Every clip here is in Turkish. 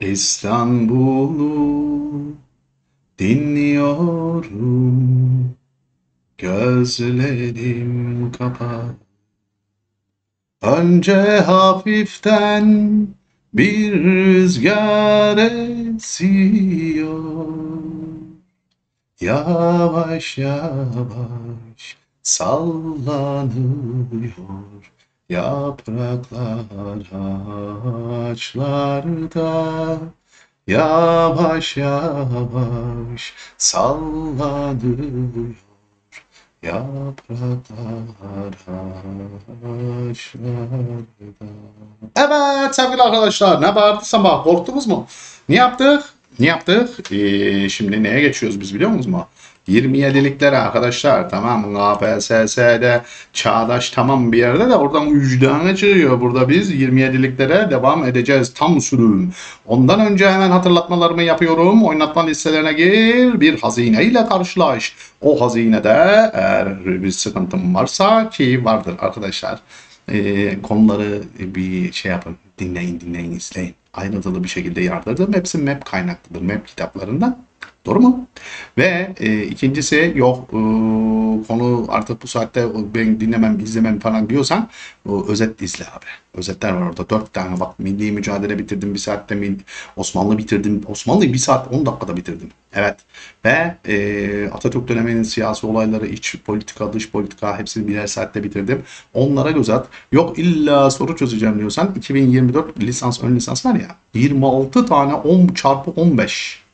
İstanbul'u dinliyorum. Gözlerim kapalı. Önce hafiften bir rüzgar esiyor. Yavaş yavaş sallanıyor. Yapraklar ağaçlarda yavaş yavaş sallanıyor. Yapraklar ağaçlarda. Evet sevgili arkadaşlar ne bağırdı sabah korktunuz mu? Ne yaptık? Ne yaptık? Ee, şimdi neye geçiyoruz biz biliyor musunuz mu? 27'liklere arkadaşlar tamam KPSS'de çağdaş tamam bir yerde de oradan ücdanı çıkıyor. Burada biz 27'liklere devam edeceğiz tam sürüm. Ondan önce hemen hatırlatmalarımı yapıyorum. Oynatma listelerine gir bir hazine ile karşılaş. O hazinede eğer bir sıkıntım varsa ki vardır arkadaşlar. Ee, konuları bir şey yapın dinleyin dinleyin izleyin. Ayrıntılı bir şekilde yardırdım. Hepsi map kaynaklıdır. Map kitaplarından. Doğru mu? Ve e, ikincisi yok e, konu artık bu saatte ben dinlemem, izlemem falan diyorsan o, özet izle abi. Özetler var orada. Dört tane bak milli mücadele bitirdim bir saatte. Mil, Osmanlı bitirdim. Osmanlı'yı bir saat on dakikada bitirdim. Evet. Ve e, Atatürk döneminin siyasi olayları, iç politika, dış politika hepsini birer saatte bitirdim. Onlara göz at. Yok illa soru çözeceğim diyorsan 2024 lisans ön lisans var ya 26 tane 10 çarpı 15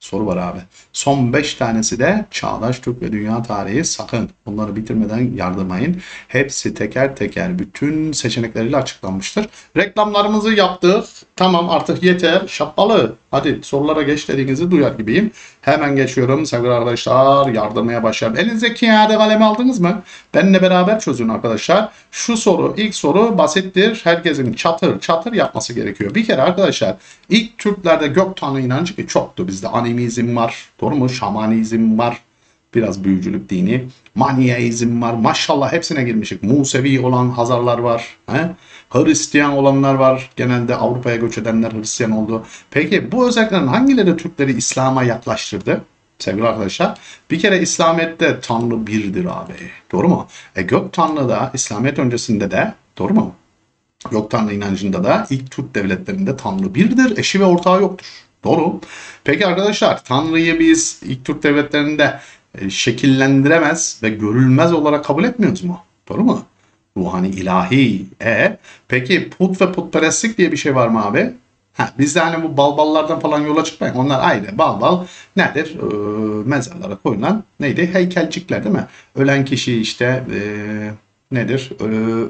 soru var abi. Son 5 tanesi de Çağdaş Türk ve Dünya Tarihi. Sakın bunları bitirmeden yardırmayın. Hepsi teker teker bütün seçenekleriyle açıklanmıştır. Reklamlarımızı yaptık. Tamam artık yeter. Şapkalı. Hadi sorulara geç dediğinizi duyar gibiyim. Hemen geçiyorum sevgili arkadaşlar. Yardırmaya başlayalım. Elinizdeki kağıdı kalemi aldınız mı? Benimle beraber çözün arkadaşlar. Şu soru, ilk soru basittir. Herkesin çatır çatır yapması gerekiyor. Bir kere arkadaşlar ilk Türklerde gök tanrı inancı ki çoktu. Bizde animizm var. Doğru mu? Şamanizm var. Biraz büyücülük dini. Maniaizm var. Maşallah hepsine girmişik. Musevi olan Hazarlar var. He? Hristiyan olanlar var. Genelde Avrupa'ya göç edenler Hristiyan oldu. Peki bu özelliklerin hangileri Türkleri İslam'a yaklaştırdı? Sevgili arkadaşlar bir kere İslamiyet'te Tanrı birdir abi. Doğru mu? E gök Tanrı da İslamiyet öncesinde de doğru mu? Gök Tanrı inancında da ilk Türk devletlerinde Tanrı birdir. Eşi ve ortağı yoktur. Doğru. Peki arkadaşlar Tanrı'yı biz ilk Türk devletlerinde şekillendiremez ve görülmez olarak kabul etmiyoruz mu? Doğru mu? Ruhani ilahi. E peki put ve putperestlik diye bir şey var mı abi? Ha, biz de hani bu balballardan falan yola çıkmayın. Onlar ayrı. Balbal nedir? Ee, mezarlara koyulan neydi? Heykelcikler değil mi? Ölen kişi işte e, nedir? Ee,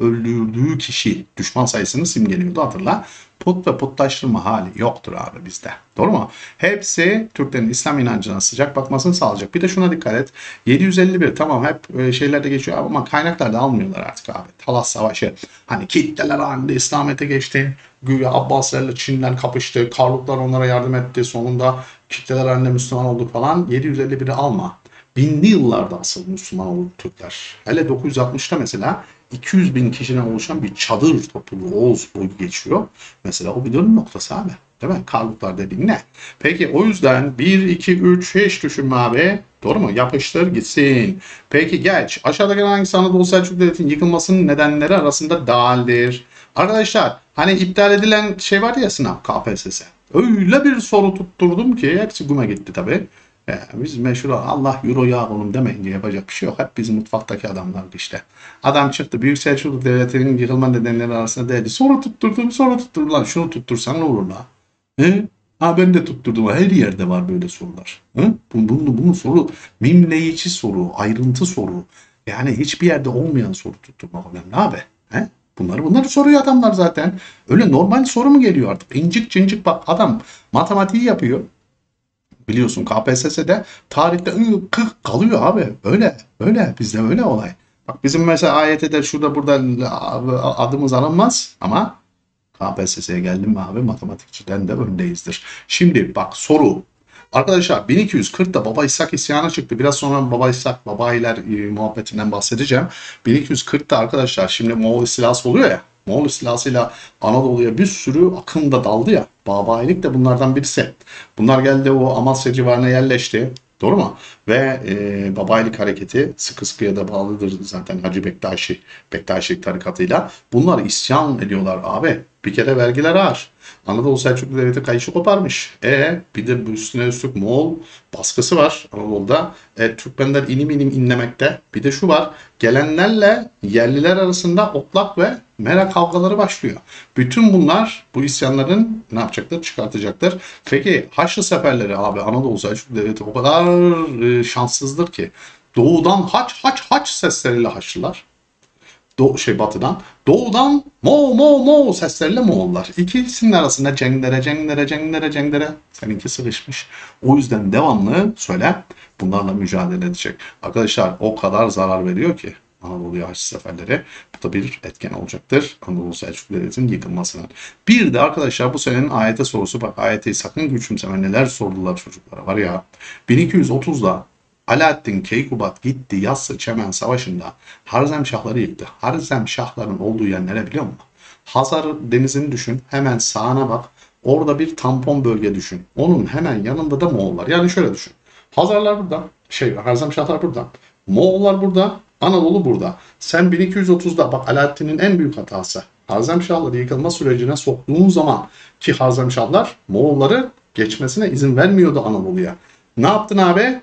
öldürdüğü kişi düşman sayısını simgeliyordu hatırla. Put ve putlaştırma hali yoktur abi bizde. Doğru mu? Hepsi Türklerin İslam inancına sıcak bakmasını sağlayacak. Bir de şuna dikkat et. 751 tamam hep e, şeylerde geçiyor ama kaynaklarda almıyorlar artık abi. Talas Savaşı. Hani kitleler halinde İslamiyet'e geçti. Güya Abbasilerle Çinler kapıştı. Karluklar onlara yardım etti. Sonunda kitleler halinde Müslüman olduk falan. 751'i alma. Binli yıllarda asıl Müslüman oldu Türkler. Hele 960'ta mesela 200 bin kişiden oluşan bir çadır topluluğu Oğuz boyu geçiyor. Mesela o bir dönüm noktası abi. Değil mi? Karluklar dediğin ne? Peki o yüzden 1, 2, 3 hiç düşünme abi. Doğru mu? Yapıştır gitsin. Peki geç. Aşağıdaki hangisi Anadolu Selçuk Devleti'nin yıkılmasının nedenleri arasında dağıldır? Arkadaşlar hani iptal edilen şey var ya sınav KPSS. Öyle bir soru tutturdum ki hepsi güme gitti tabii. Yani biz meşhur Allah euro yağ olun demeyince yapacak bir şey yok. Hep bizim mutfaktaki adamlardı işte. Adam çıktı Büyük Selçuklu Devleti'nin yıkılma nedenleri arasında dedi. Soru tutturdum, soru tutturdum lan. Şunu tuttursan ne olur la? He? Ha ben de tutturdum. Her yerde var böyle sorular. Hı? Bunu, bunu, bunu soru, mimleyici soru, ayrıntı soru. Yani hiçbir yerde olmayan soru tutturmak önemli abi. He? Bunları bunları soruyor adamlar zaten. Öyle normal soru mu geliyor artık? İncik cincik bak adam matematiği yapıyor biliyorsun KPSS'de tarihte kık kalıyor abi. Öyle. Öyle. Bizde öyle olay. Bak bizim mesela AYT'de şurada burada adımız alınmaz ama KPSS'ye geldim mi abi matematikçiden de öndeyizdir. Şimdi bak soru. Arkadaşlar 1240'da Baba İshak isyanı çıktı. Biraz sonra Baba İshak, Babayiler e, muhabbetinden bahsedeceğim. 1240'da arkadaşlar şimdi Moğol istilası oluyor ya. Moğol istilasıyla Anadolu'ya bir sürü akım da daldı ya. Babayilik de bunlardan birisi. Bunlar geldi o Amasya civarına yerleşti. Doğru mu? Ve e, Babayilik hareketi sıkı sıkıya da bağlıdır zaten Hacı Bektaşi, Bektaşilik tarikatıyla. Bunlar isyan ediyorlar abi. Bir kere vergiler ağır. Anadolu Selçuklu Devleti kayışı koparmış. E bir de üstüne üstlük Moğol baskısı var Anadolu'da. E, Türkmenler inim inim inlemekte. Bir de şu var. Gelenlerle yerliler arasında otlak ve merak kavgaları başlıyor. Bütün bunlar bu isyanların ne yapacaktır? Çıkartacaktır. Peki Haçlı seferleri abi Anadolu Selçuklu Devleti o kadar e, şanssızdır ki doğudan haç haç haç sesleriyle Haçlılar Doğu, şey batıdan. Doğudan mo mo mo sesleriyle Moğollar. İkisinin arasında cengdere cengdere cengdere cengdere. Seninki sıkışmış. O yüzden devamlı söyle bunlarla mücadele edecek. Arkadaşlar o kadar zarar veriyor ki Anadolu'ya Haçlı seferleri. Bu da bir etken olacaktır. Anadolu Selçuklu Devleti'nin yıkılmasına. Bir de arkadaşlar bu senenin ayete sorusu bak ayeti sakın küçümseme neler sordular çocuklara var ya. 1230'da Alaaddin Keykubat gitti Yassı Çemen Savaşı'nda Harzemşahları yıktı. Harzemşahların olduğu yer nere biliyor musun? Hazar Denizi'ni düşün. Hemen sağına bak. Orada bir tampon bölge düşün. Onun hemen yanında da Moğollar. Yani şöyle düşün. Hazarlar burada. Şey Harzemşahlar burada. Moğollar burada. Anadolu burada. Sen 1230'da bak Alaaddin'in en büyük hatası. Harzemşahları yıkılma sürecine soktuğun zaman ki Harzemşahlar Moğolları geçmesine izin vermiyordu Anadolu'ya. Ne yaptın abi?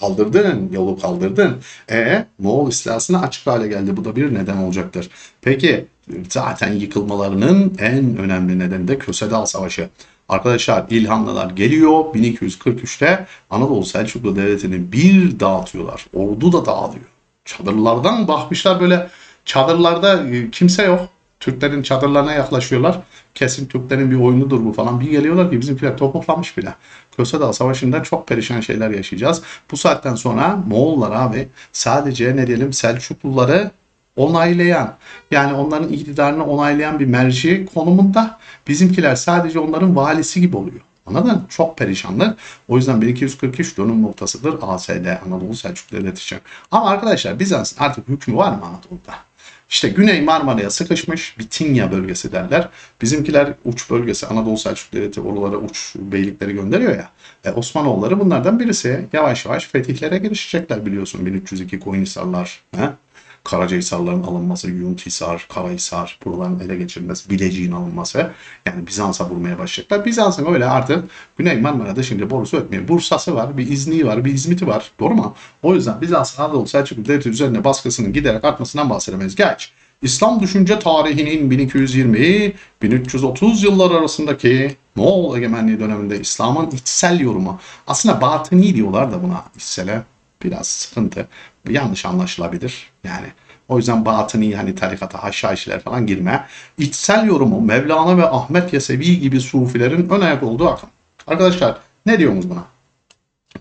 Kaldırdın, yolu kaldırdın. E Moğol istilasına açık hale geldi. Bu da bir neden olacaktır. Peki zaten yıkılmalarının en önemli nedeni de Kösedal Savaşı. Arkadaşlar İlhanlılar geliyor 1243'te Anadolu Selçuklu Devleti'ni bir dağıtıyorlar. Ordu da dağılıyor. Çadırlardan bakmışlar böyle çadırlarda e, kimse yok. Türklerin çadırlarına yaklaşıyorlar. Kesin Türklerin bir oyunudur bu falan. Bir geliyorlar ki bizimkiler topuklamış bile. Kösedağ Savaşı'nda çok perişan şeyler yaşayacağız. Bu saatten sonra Moğollar abi sadece ne diyelim Selçukluları onaylayan yani onların iktidarını onaylayan bir merci konumunda bizimkiler sadece onların valisi gibi oluyor. Anladın? Çok perişanlar. O yüzden 1243 dönüm noktasıdır ASD Anadolu Selçuklu için. Ama arkadaşlar Bizans'ın artık hükmü var mı Anadolu'da? İşte Güney Marmara'ya sıkışmış Bitinya bölgesi derler. Bizimkiler uç bölgesi Anadolu Selçuklu Devleti oralara uç beylikleri gönderiyor ya. E, Osmanoğulları bunlardan birisi. Yavaş yavaş fetihlere girişecekler biliyorsun 1302 Koyunhisarlar. He? Karacahisarların alınması, Yunthisar, Karahisar, buraların ele geçirilmesi, Bilecik'in alınması. Yani Bizans'a vurmaya başlayacaklar. Bizans'ın öyle artık Güney Marmara'da şimdi borusu ötmüyor. Bursa'sı var, bir İznik'i var, bir İzmit'i var. Doğru mu? O yüzden Bizans Anadolu Selçuklu Devleti üzerine baskısının giderek artmasından bahsedemeyiz. Geç. İslam düşünce tarihinin 1220-1330 yıllar arasındaki Moğol egemenliği döneminde İslam'ın içsel yorumu. Aslında batıni diyorlar da buna içsele biraz sıkıntı. Yanlış anlaşılabilir. Yani o yüzden batıni hani tarikata haşhaşiler falan girme. İçsel yorumu Mevlana ve Ahmet Yesevi gibi sufilerin ön ayak olduğu akım. Arkadaşlar ne diyorsunuz buna?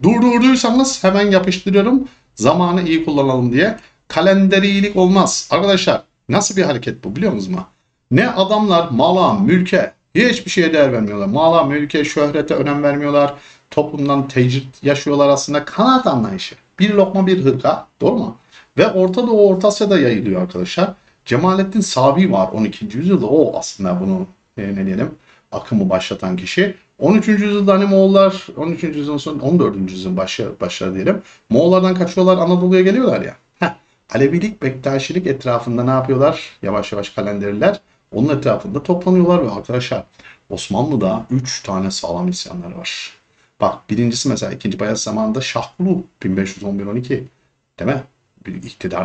Durdurduysanız hemen yapıştırıyorum. Zamanı iyi kullanalım diye. Kalenderilik olmaz. Arkadaşlar nasıl bir hareket bu biliyor musunuz mu? Ne adamlar mala, mülke hiçbir şeye değer vermiyorlar. Mala, mülke, şöhrete önem vermiyorlar. Toplumdan tecrit yaşıyorlar aslında. Kanaat anlayışı. Bir lokma bir hırka. Doğru mu? Ve Orta Doğu Orta Asya'da yayılıyor arkadaşlar. Cemalettin Sabi var 12. yüzyılda. O aslında bunu e, ne diyelim akımı başlatan kişi. 13. yüzyılda hani Moğollar 13. yüzyılın son 14. yüzyılın başı, başları diyelim. Moğollardan kaçıyorlar Anadolu'ya geliyorlar ya. Heh. Alevilik, Bektaşilik etrafında ne yapıyorlar? Yavaş yavaş kalenderiler. Onun etrafında toplanıyorlar ve arkadaşlar Osmanlı'da 3 tane sağlam isyanları var. Bak birincisi mesela 2. Bayezid zamanında Şahkulu 1511-12 değil mi? Bir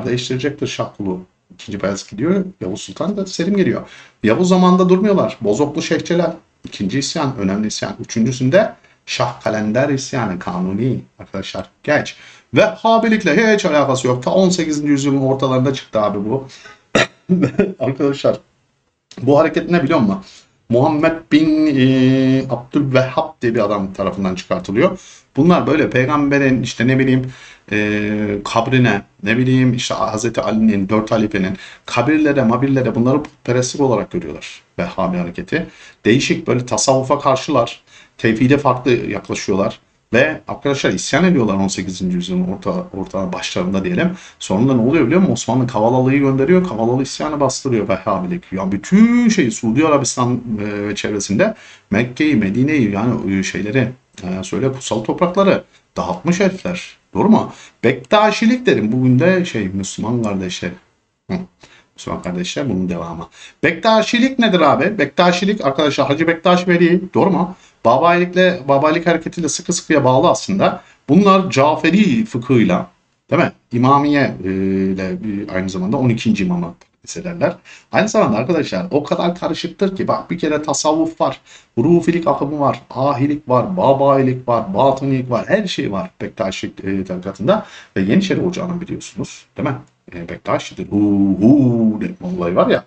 değiştirecektir Şahkulu. İkinci Bayezid gidiyor. Yavuz Sultan da Selim geliyor. Yavuz zamanında durmuyorlar. Bozoklu Şehçeler. İkinci isyan, önemli isyan. Üçüncüsünde Şah Kalender isyanı kanuni arkadaşlar. Geç. Ve Habilikle hiç alakası yok. Ta 18. yüzyılın ortalarında çıktı abi bu. arkadaşlar bu hareket ne biliyor musun? Muhammed bin e, Abdülvehhab diye bir adam tarafından çıkartılıyor. Bunlar böyle peygamberin işte ne bileyim e, kabrine ne bileyim işte Hazreti Ali'nin dört halifenin kabirlere mabirlere bunları putperestlik olarak görüyorlar. Vehhabi hareketi. Değişik böyle tasavvufa karşılar. Tevhide farklı yaklaşıyorlar. Ve arkadaşlar isyan ediyorlar 18. yüzyılın orta, orta başlarında diyelim. Sonunda ne oluyor biliyor musun? Osmanlı Kavalalı'yı gönderiyor. Kavalalı isyanı bastırıyor Vehhabilik. Ya bütün şey Suudi Arabistan ve çevresinde Mekke'yi, Medine'yi yani e, şeyleri e, söyle kutsal toprakları dağıtmış herifler. Doğru mu? Bektaşilik derim. Bugün de şey Müslüman kardeşler. Müslüman kardeşler bunun devamı. Bektaşilik nedir abi? Bektaşilik arkadaşlar Hacı Bektaş Veli doğru mu? Babayilikle, babayilik hareketiyle sıkı sıkıya bağlı aslında. Bunlar Caferi fıkhıyla değil mi? İmamiye e, ile aynı zamanda 12. imamı liselerler. Aynı zamanda arkadaşlar o kadar karışıktır ki bak bir kere tasavvuf var, rufilik akımı var, ahilik var, babayilik var, batınilik var, her şey var Bektaşi e, tarikatında ve Yeniçeri Ocağı'nı biliyorsunuz değil mi? E, Bektaşi'dir. Hu hu olayı var ya.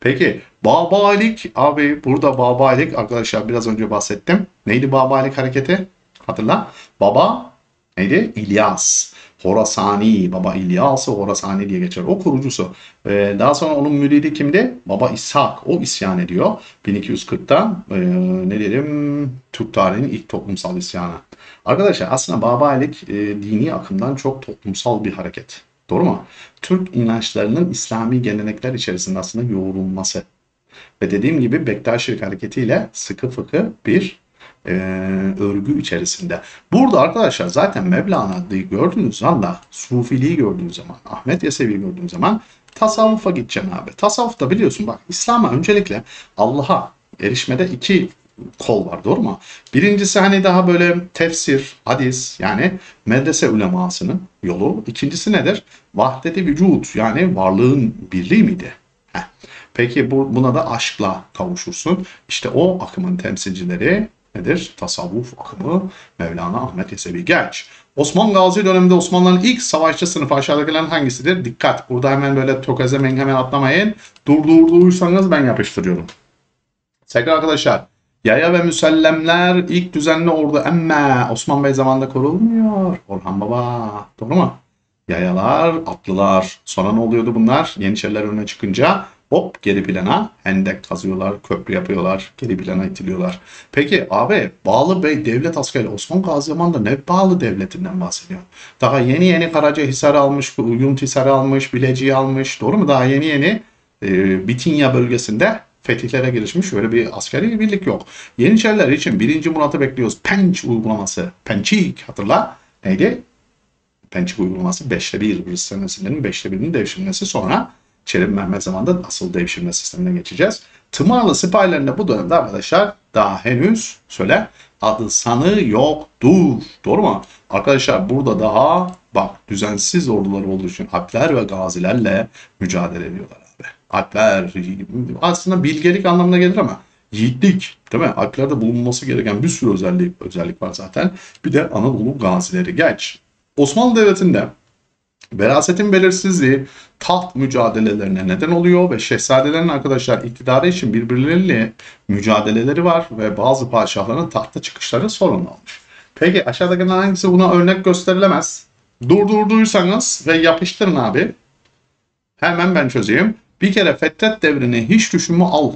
Peki Babalik abi burada Babalik arkadaşlar biraz önce bahsettim. Neydi Babalik hareketi? Hatırla. Baba neydi? İlyas. Horasani, Baba İlyas Horasani diye geçer. O kurucusu. Ee, daha sonra onun müridi kimdi? Baba İshak. O isyan ediyor. 1240'ta e, ne diyelim Türk tarihinin ilk toplumsal isyanı. Arkadaşlar aslında Babalik e, dini akımdan çok toplumsal bir hareket. Doğru mu? Türk inançlarının İslami gelenekler içerisinde aslında yoğrulması. Ve dediğim gibi Bektaşilik hareketiyle sıkı fıkı bir e, örgü içerisinde. Burada arkadaşlar zaten Mevlana'yı gördüğünüz anda, Sufiliği gördüğünüz zaman, Ahmet Yesevi'yi gördüğünüz zaman tasavvufa gideceksin abi. Tasavvufta biliyorsun bak İslam'a öncelikle Allah'a erişmede iki kol var doğru mu? Birincisi hani daha böyle tefsir, hadis yani medrese ulemasının yolu. İkincisi nedir? Vahdeti vücut yani varlığın birliği miydi? Heh. Peki bu, buna da aşkla kavuşursun. İşte o akımın temsilcileri nedir? Tasavvuf akımı Mevlana Ahmet Yesevi. Geç. Osman Gazi döneminde Osmanlıların ilk savaşçı sınıfı aşağıdakilerin hangisidir? Dikkat. Burada hemen böyle tökezlemeyin hemen atlamayın. Durdurduysanız ben yapıştırıyorum. Sevgili arkadaşlar Yaya ve müsellemler ilk düzenli ordu emme Osman Bey zamanında kurulmuyor. Orhan Baba. Doğru mu? Yayalar, atlılar. Sonra ne oluyordu bunlar? Yeniçeriler önüne çıkınca hop geri plana hendek kazıyorlar, köprü yapıyorlar, geri plana itiliyorlar. Peki abi Bağlı Bey devlet askeri Osman Gazi zamanında ne Bağlı devletinden bahsediyor? Daha yeni yeni Karacahisar almış, Yuntisar almış, Bilecik'i almış. Doğru mu? Daha yeni yeni e, Bitinya bölgesinde fetihlere girişmiş öyle bir askeri birlik yok. Yeniçeriler için birinci Murat'ı bekliyoruz. Penç uygulaması. Pençik hatırla. Neydi? Pençik uygulaması 5'te 1 Hristiyan nesillerinin 5'te 1'inin devşirilmesi sonra Çelebi Mehmet zamanında asıl devşirme sistemine geçeceğiz. Tımarlı sipahilerinde bu dönemde arkadaşlar daha henüz söyle adı sanı yoktur. Doğru mu? Arkadaşlar burada daha bak düzensiz ordular olduğu için Alpler ve gazilerle mücadele ediyorlar abi. Alpler aslında bilgelik anlamına gelir ama yiğitlik değil mi? Alplerde bulunması gereken bir sürü özellik, özellik var zaten. Bir de Anadolu gazileri geç. Osmanlı Devleti'nde verasetin belirsizliği taht mücadelelerine neden oluyor ve şehzadelerin arkadaşlar iktidarı için birbirleriyle mücadeleleri var ve bazı padişahların tahta çıkışları sorun olmuş. Peki aşağıdakilerden hangisi buna örnek gösterilemez? Durdurduysanız ve yapıştırın abi. Hemen ben çözeyim. Bir kere Fetret devrini hiç düşünme al.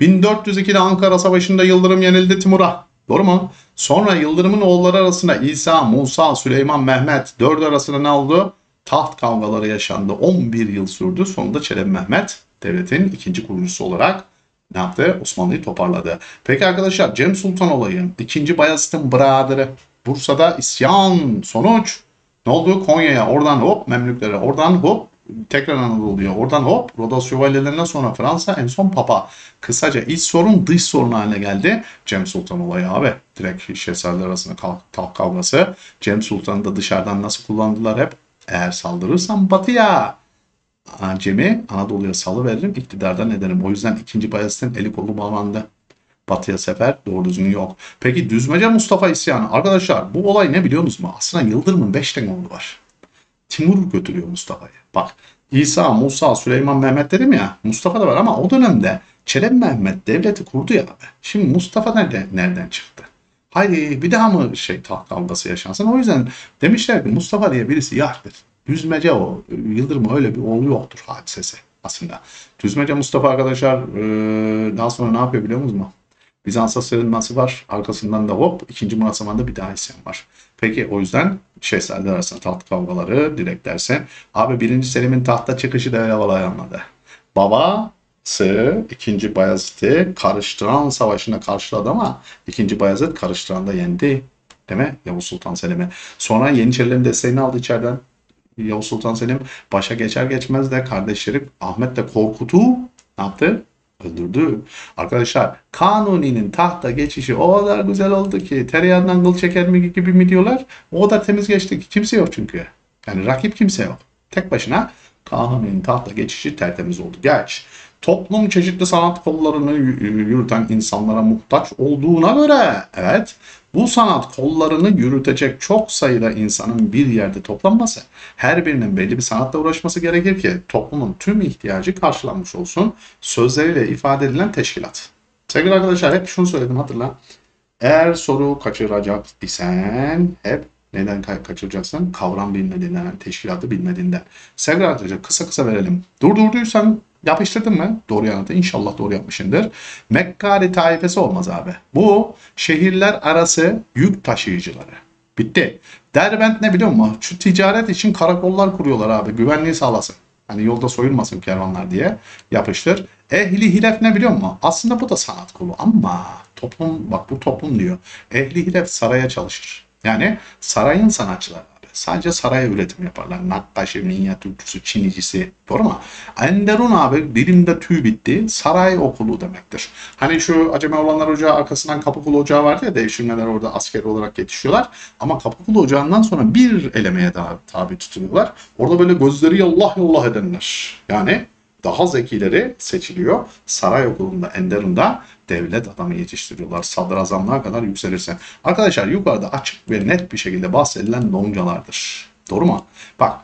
1402'de Ankara Savaşı'nda Yıldırım yenildi Timur'a. Doğru mu? Sonra Yıldırım'ın oğulları arasında İsa, Musa, Süleyman, Mehmet dört arasında ne oldu? Taht kavgaları yaşandı. 11 yıl sürdü. Sonunda Çelebi Mehmet devletin ikinci kurucusu olarak ne yaptı? Osmanlı'yı toparladı. Peki arkadaşlar Cem Sultan olayı. ikinci Bayezid'in biraderı. Bursa'da isyan sonuç. Ne oldu? Konya'ya oradan hop Memlüklere oradan hop tekrar Anadolu'ya oradan hop Rodos şövalyelerinden sonra Fransa en son Papa. Kısaca iç sorun dış sorun haline geldi. Cem Sultan olayı abi. Direkt şehzadeler arasında kalk kavgası. Cem Sultan'ı da dışarıdan nasıl kullandılar hep? Eğer saldırırsam batıya Cem'i Anadolu'ya salı veririm, iktidardan ederim. O yüzden ikinci Bayezid'in eli kolu bağlandı. Batıya sefer doğru düzgün yok. Peki Düzmece Mustafa isyanı. Arkadaşlar bu olay ne biliyor musunuz? Aslında Yıldırım'ın 5 oğlu var. Timur götürüyor Mustafa'yı. Bak İsa, Musa, Süleyman, Mehmet dedim ya. Mustafa da var ama o dönemde Çelebi Mehmet devleti kurdu ya abi. Şimdi Mustafa nerede, nereden çıktı? Haydi bir daha mı şey taht kavgası yaşansın? O yüzden demişler ki Mustafa diye birisi yaktır. Düzmece o. Yıldırım öyle bir oğlu yoktur hadisesi aslında. Düzmece Mustafa arkadaşlar daha sonra ne yapıyor biliyor musunuz mu? Bizans'a sığınması var. Arkasından da hop 2. Murat zamanında bir daha isyan var. Peki o yüzden şehzadeler arasında taht kavgaları direkt derse. Abi 1. Selim'in tahta çıkışı da öyle olay olmadı. Babası 2. Bayezid'i karıştıran savaşına karşıladı ama 2. Bayezid karıştıran da yendi. Değil mi? Yavuz Sultan Selim'i. Sonra Yeniçerilerin desteğini aldı içeriden. Yavuz Sultan Selim başa geçer geçmez de kardeşleri Ahmet de Korkut'u ne yaptı? Öldürdü. Arkadaşlar Kanuni'nin tahta geçişi o kadar güzel oldu ki tereyağından kıl çeker mi gibi mi diyorlar. O kadar temiz geçti ki kimse yok çünkü. Yani rakip kimse yok. Tek başına Kanuni'nin tahta geçişi tertemiz oldu. Geç. Toplum çeşitli sanat kollarını yürüten insanlara muhtaç olduğuna göre evet bu sanat kollarını yürütecek çok sayıda insanın bir yerde toplanması, her birinin belli bir sanatla uğraşması gerekir ki toplumun tüm ihtiyacı karşılanmış olsun sözleriyle ifade edilen teşkilat. Sevgili arkadaşlar hep şunu söyledim hatırla. Eğer soru kaçıracak isen hep neden kaçıracaksın? Kavram bilmediğinden, teşkilatı bilmediğinden. Sevgili arkadaşlar kısa kısa verelim. Durdurduysan Yapıştırdın mı? Doğru yanıtı. İnşallah doğru yapmışındır. Mekkari taifesi olmaz abi. Bu şehirler arası yük taşıyıcıları. Bitti. Derbent ne biliyor musun? Şu ticaret için karakollar kuruyorlar abi. Güvenliği sağlasın. Hani yolda soyulmasın kervanlar diye yapıştır. Ehli hilef ne biliyor musun? Aslında bu da sanat kolu ama toplum bak bu toplum diyor. Ehli hilef saraya çalışır. Yani sarayın sanatçıları. Sadece saraya üretim yaparlar. Nakkaşı, minyatürcüsü, çinicisi. Doğru mu? Enderun abi dilimde tüy bitti. Saray okulu demektir. Hani şu Acemi olanlar ocağı arkasından Kapıkulu ocağı vardı ya devşirmeler orada asker olarak yetişiyorlar. Ama Kapıkulu ocağından sonra bir elemeye daha tabi tutuluyorlar. Orada böyle gözleri yallah yallah edenler. Yani daha zekileri seçiliyor. Saray okulunda, Enderun'da devlet adamı yetiştiriyorlar. Sadrazamlığa kadar yükselirse. Arkadaşlar yukarıda açık ve net bir şekilde bahsedilen loncalardır. Doğru mu? Bak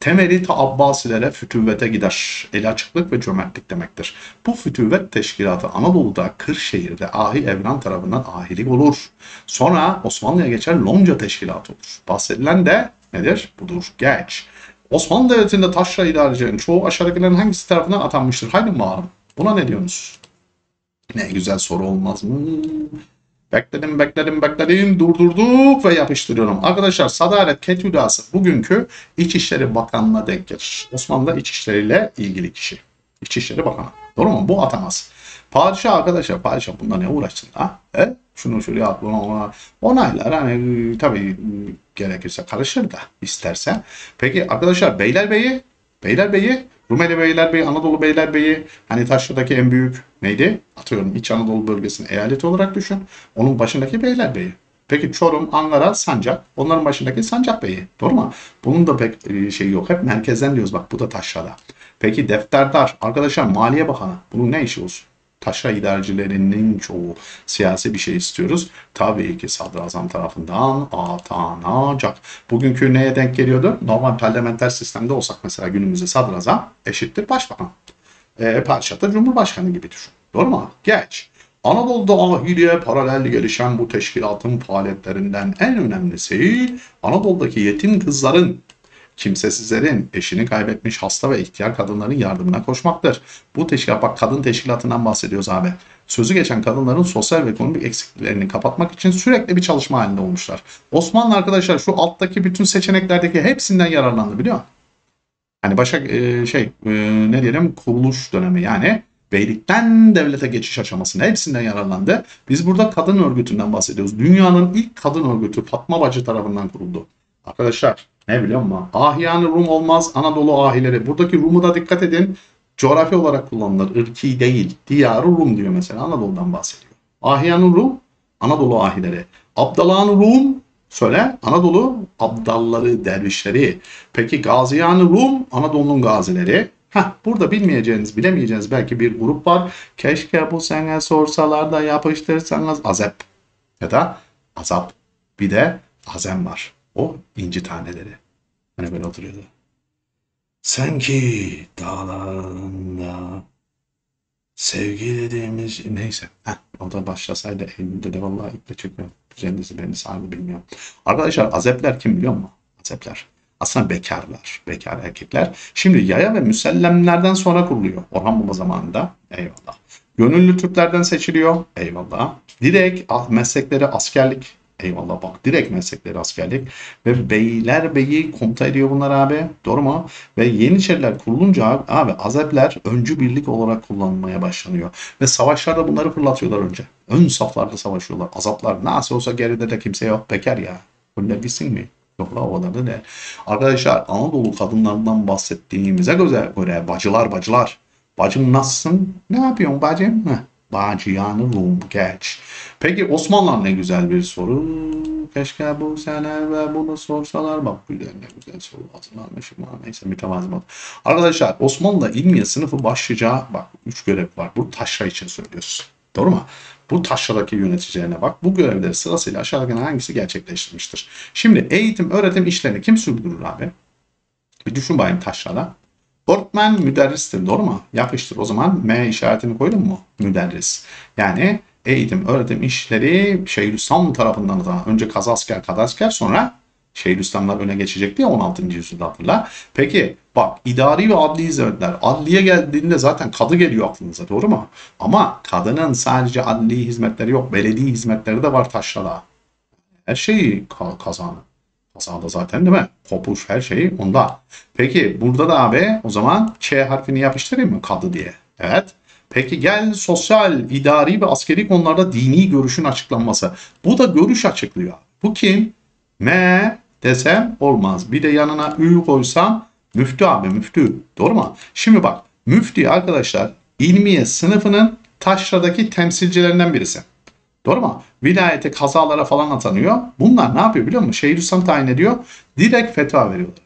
temeli ta Abbasilere fütüvvete gider. Eli açıklık ve cömertlik demektir. Bu fütüvvet teşkilatı Anadolu'da Kırşehir'de Ahi Evran tarafından ahilik olur. Sonra Osmanlı'ya geçer Lonca teşkilatı olur. Bahsedilen de nedir? Budur. Geç. Osmanlı Devleti'nde taşra idarecilerin çoğu aşağıdakilerin hangisi tarafından atanmıştır? Haydi malum. Buna ne diyorsunuz? Ne güzel soru olmaz mı? Bekledim, bekledim, bekledim, durdurduk ve yapıştırıyorum. Arkadaşlar Sadaret Ketüdası bugünkü İçişleri Bakanlığı'na denk gelir. Osmanlı İçişleri ilgili kişi. İçişleri Bakanı. Doğru mu? Bu atamaz. Padişah arkadaşlar, padişah bunda ne uğraşsın ha? E? Şunu şuraya at, bunu ona. Onaylar hani tabii gerekirse karışır da isterse. Peki arkadaşlar Beylerbeyi, Beylerbeyi Rumeli Beylerbeyi, Anadolu Beylerbeyi hani Taşra'daki en büyük neydi? Atıyorum İç Anadolu bölgesinin eyaleti olarak düşün. Onun başındaki Beylerbeyi. Peki Çorum, Ankara, Sancak. Onların başındaki Sancak Beyi. Doğru mu? Bunun da pek e, şey yok. Hep merkezden diyoruz bak bu da Taşra'da. Peki Defterdar. Arkadaşlar Maliye Bakanı. Bunun ne işi olsun? Taşra idarecilerinin çoğu siyasi bir şey istiyoruz. Tabii ki sadrazam tarafından atanacak. Bugünkü neye denk geliyordu? Normal parlamenter sistemde olsak mesela günümüzde sadrazam eşittir başbakan. E, padişah da cumhurbaşkanı gibi düşün. Doğru mu? Geç. Anadolu'da ahiliye paralel gelişen bu teşkilatın faaliyetlerinden en önemlisi Anadolu'daki yetim kızların kimsesizlerin, eşini kaybetmiş hasta ve ihtiyar kadınların yardımına koşmaktır. Bu teşkilat, bak kadın teşkilatından bahsediyoruz abi. Sözü geçen kadınların sosyal ve ekonomik eksikliklerini kapatmak için sürekli bir çalışma halinde olmuşlar. Osmanlı arkadaşlar şu alttaki bütün seçeneklerdeki hepsinden yararlandı biliyor musun? Hani başa e, şey e, ne diyelim kuruluş dönemi yani beylikten devlete geçiş aşamasında hepsinden yararlandı. Biz burada kadın örgütünden bahsediyoruz. Dünyanın ilk kadın örgütü Fatma Bacı tarafından kuruldu. Arkadaşlar ne biliyor musun? Ahyanı Rum olmaz Anadolu ahileri. Buradaki Rum'u da dikkat edin. Coğrafi olarak kullanılır. Irki değil. Diyarı Rum diyor mesela. Anadolu'dan bahsediyor. Ahyanı Rum Anadolu ahileri. Abdalan Rum söyle Anadolu abdalları, dervişleri. Peki Gaziyan Rum Anadolu'nun gazileri. Heh, burada bilmeyeceğiniz, bilemeyeceğiniz belki bir grup var. Keşke bu sene sorsalar da yapıştırsanız Azep ya da Azap. Bir de Azem var. O inci taneleri. Hani böyle oturuyordu. Sanki dağlarında sevgi dediğimiz neyse. Heh, o da başlasaydı Eylül'de de vallahi iple çıkmıyor. Üzerinizi beni sardı bilmiyorum. Arkadaşlar Azepler kim biliyor musun? Azepler. Aslında bekarlar. Bekar erkekler. Şimdi yaya ve müsellemlerden sonra kuruluyor. Orhan Baba zamanında. Eyvallah. Gönüllü Türklerden seçiliyor. Eyvallah. Direkt meslekleri askerlik. Eyvallah bak direkt meslekleri askerlik. Ve beyler beyi komuta ediyor bunlar abi. Doğru mu? Ve Yeniçeriler kurulunca abi Azepler öncü birlik olarak kullanılmaya başlanıyor. Ve savaşlarda bunları fırlatıyorlar önce. Ön saflarda savaşıyorlar. Azaplar nasıl olsa geride de kimse yok. Bekar ya. Bunlar gitsin mi? Yok la o kadar da ne? Arkadaşlar Anadolu kadınlarından bahsettiğimize göre bacılar bacılar. Bacım nasılsın? Ne yapıyorsun bacım? Heh. Bacıyanı Rum geç. Peki Osmanlılar ne güzel bir soru. Keşke bu sene ve bunu sorsalar. Bak güzel ne güzel soru hazırlanmışım. Neyse mütevazı Arkadaşlar Osmanlı ilmiye sınıfı başlayacağı bak 3 görev var. Bu taşra için söylüyoruz. Doğru mu? Bu taşradaki yöneticilerine bak. Bu görevleri sırasıyla aşağıdaki hangisi gerçekleştirmiştir? Şimdi eğitim, öğretim işlerini kim sürdürür abi? Bir düşün bayım taşrada. Öğretmen müderristir doğru mu? Yapıştır. O zaman M işaretini koydun mu? Müderris. Yani eğitim, öğretim işleri Şeyhülislam tarafından da önce kazasker, kadasker sonra Şeyhülislamlar öne geçecek diye 16. yüzyılda hatırla. Peki bak idari ve adli hizmetler. Adliye geldiğinde zaten kadı geliyor aklınıza doğru mu? Ama kadının sadece adli hizmetleri yok. Belediye hizmetleri de var taşrada. Her şeyi kazanır. Kasada zaten değil mi? Kopuş her şey onda. Peki burada da abi o zaman Ç harfini yapıştırayım mı kadı diye? Evet. Peki gel sosyal, idari ve askeri konularda dini görüşün açıklanması. Bu da görüş açıklıyor. Bu kim? M desem olmaz. Bir de yanına Ü koysam müftü abi müftü. Doğru mu? Şimdi bak müftü arkadaşlar ilmiye sınıfının taşradaki temsilcilerinden birisi. Doğru mu? Vilayete kazalara falan atanıyor. Bunlar ne yapıyor biliyor musun? Şeyhülislam tayin ediyor. Direkt fetva veriyorlar.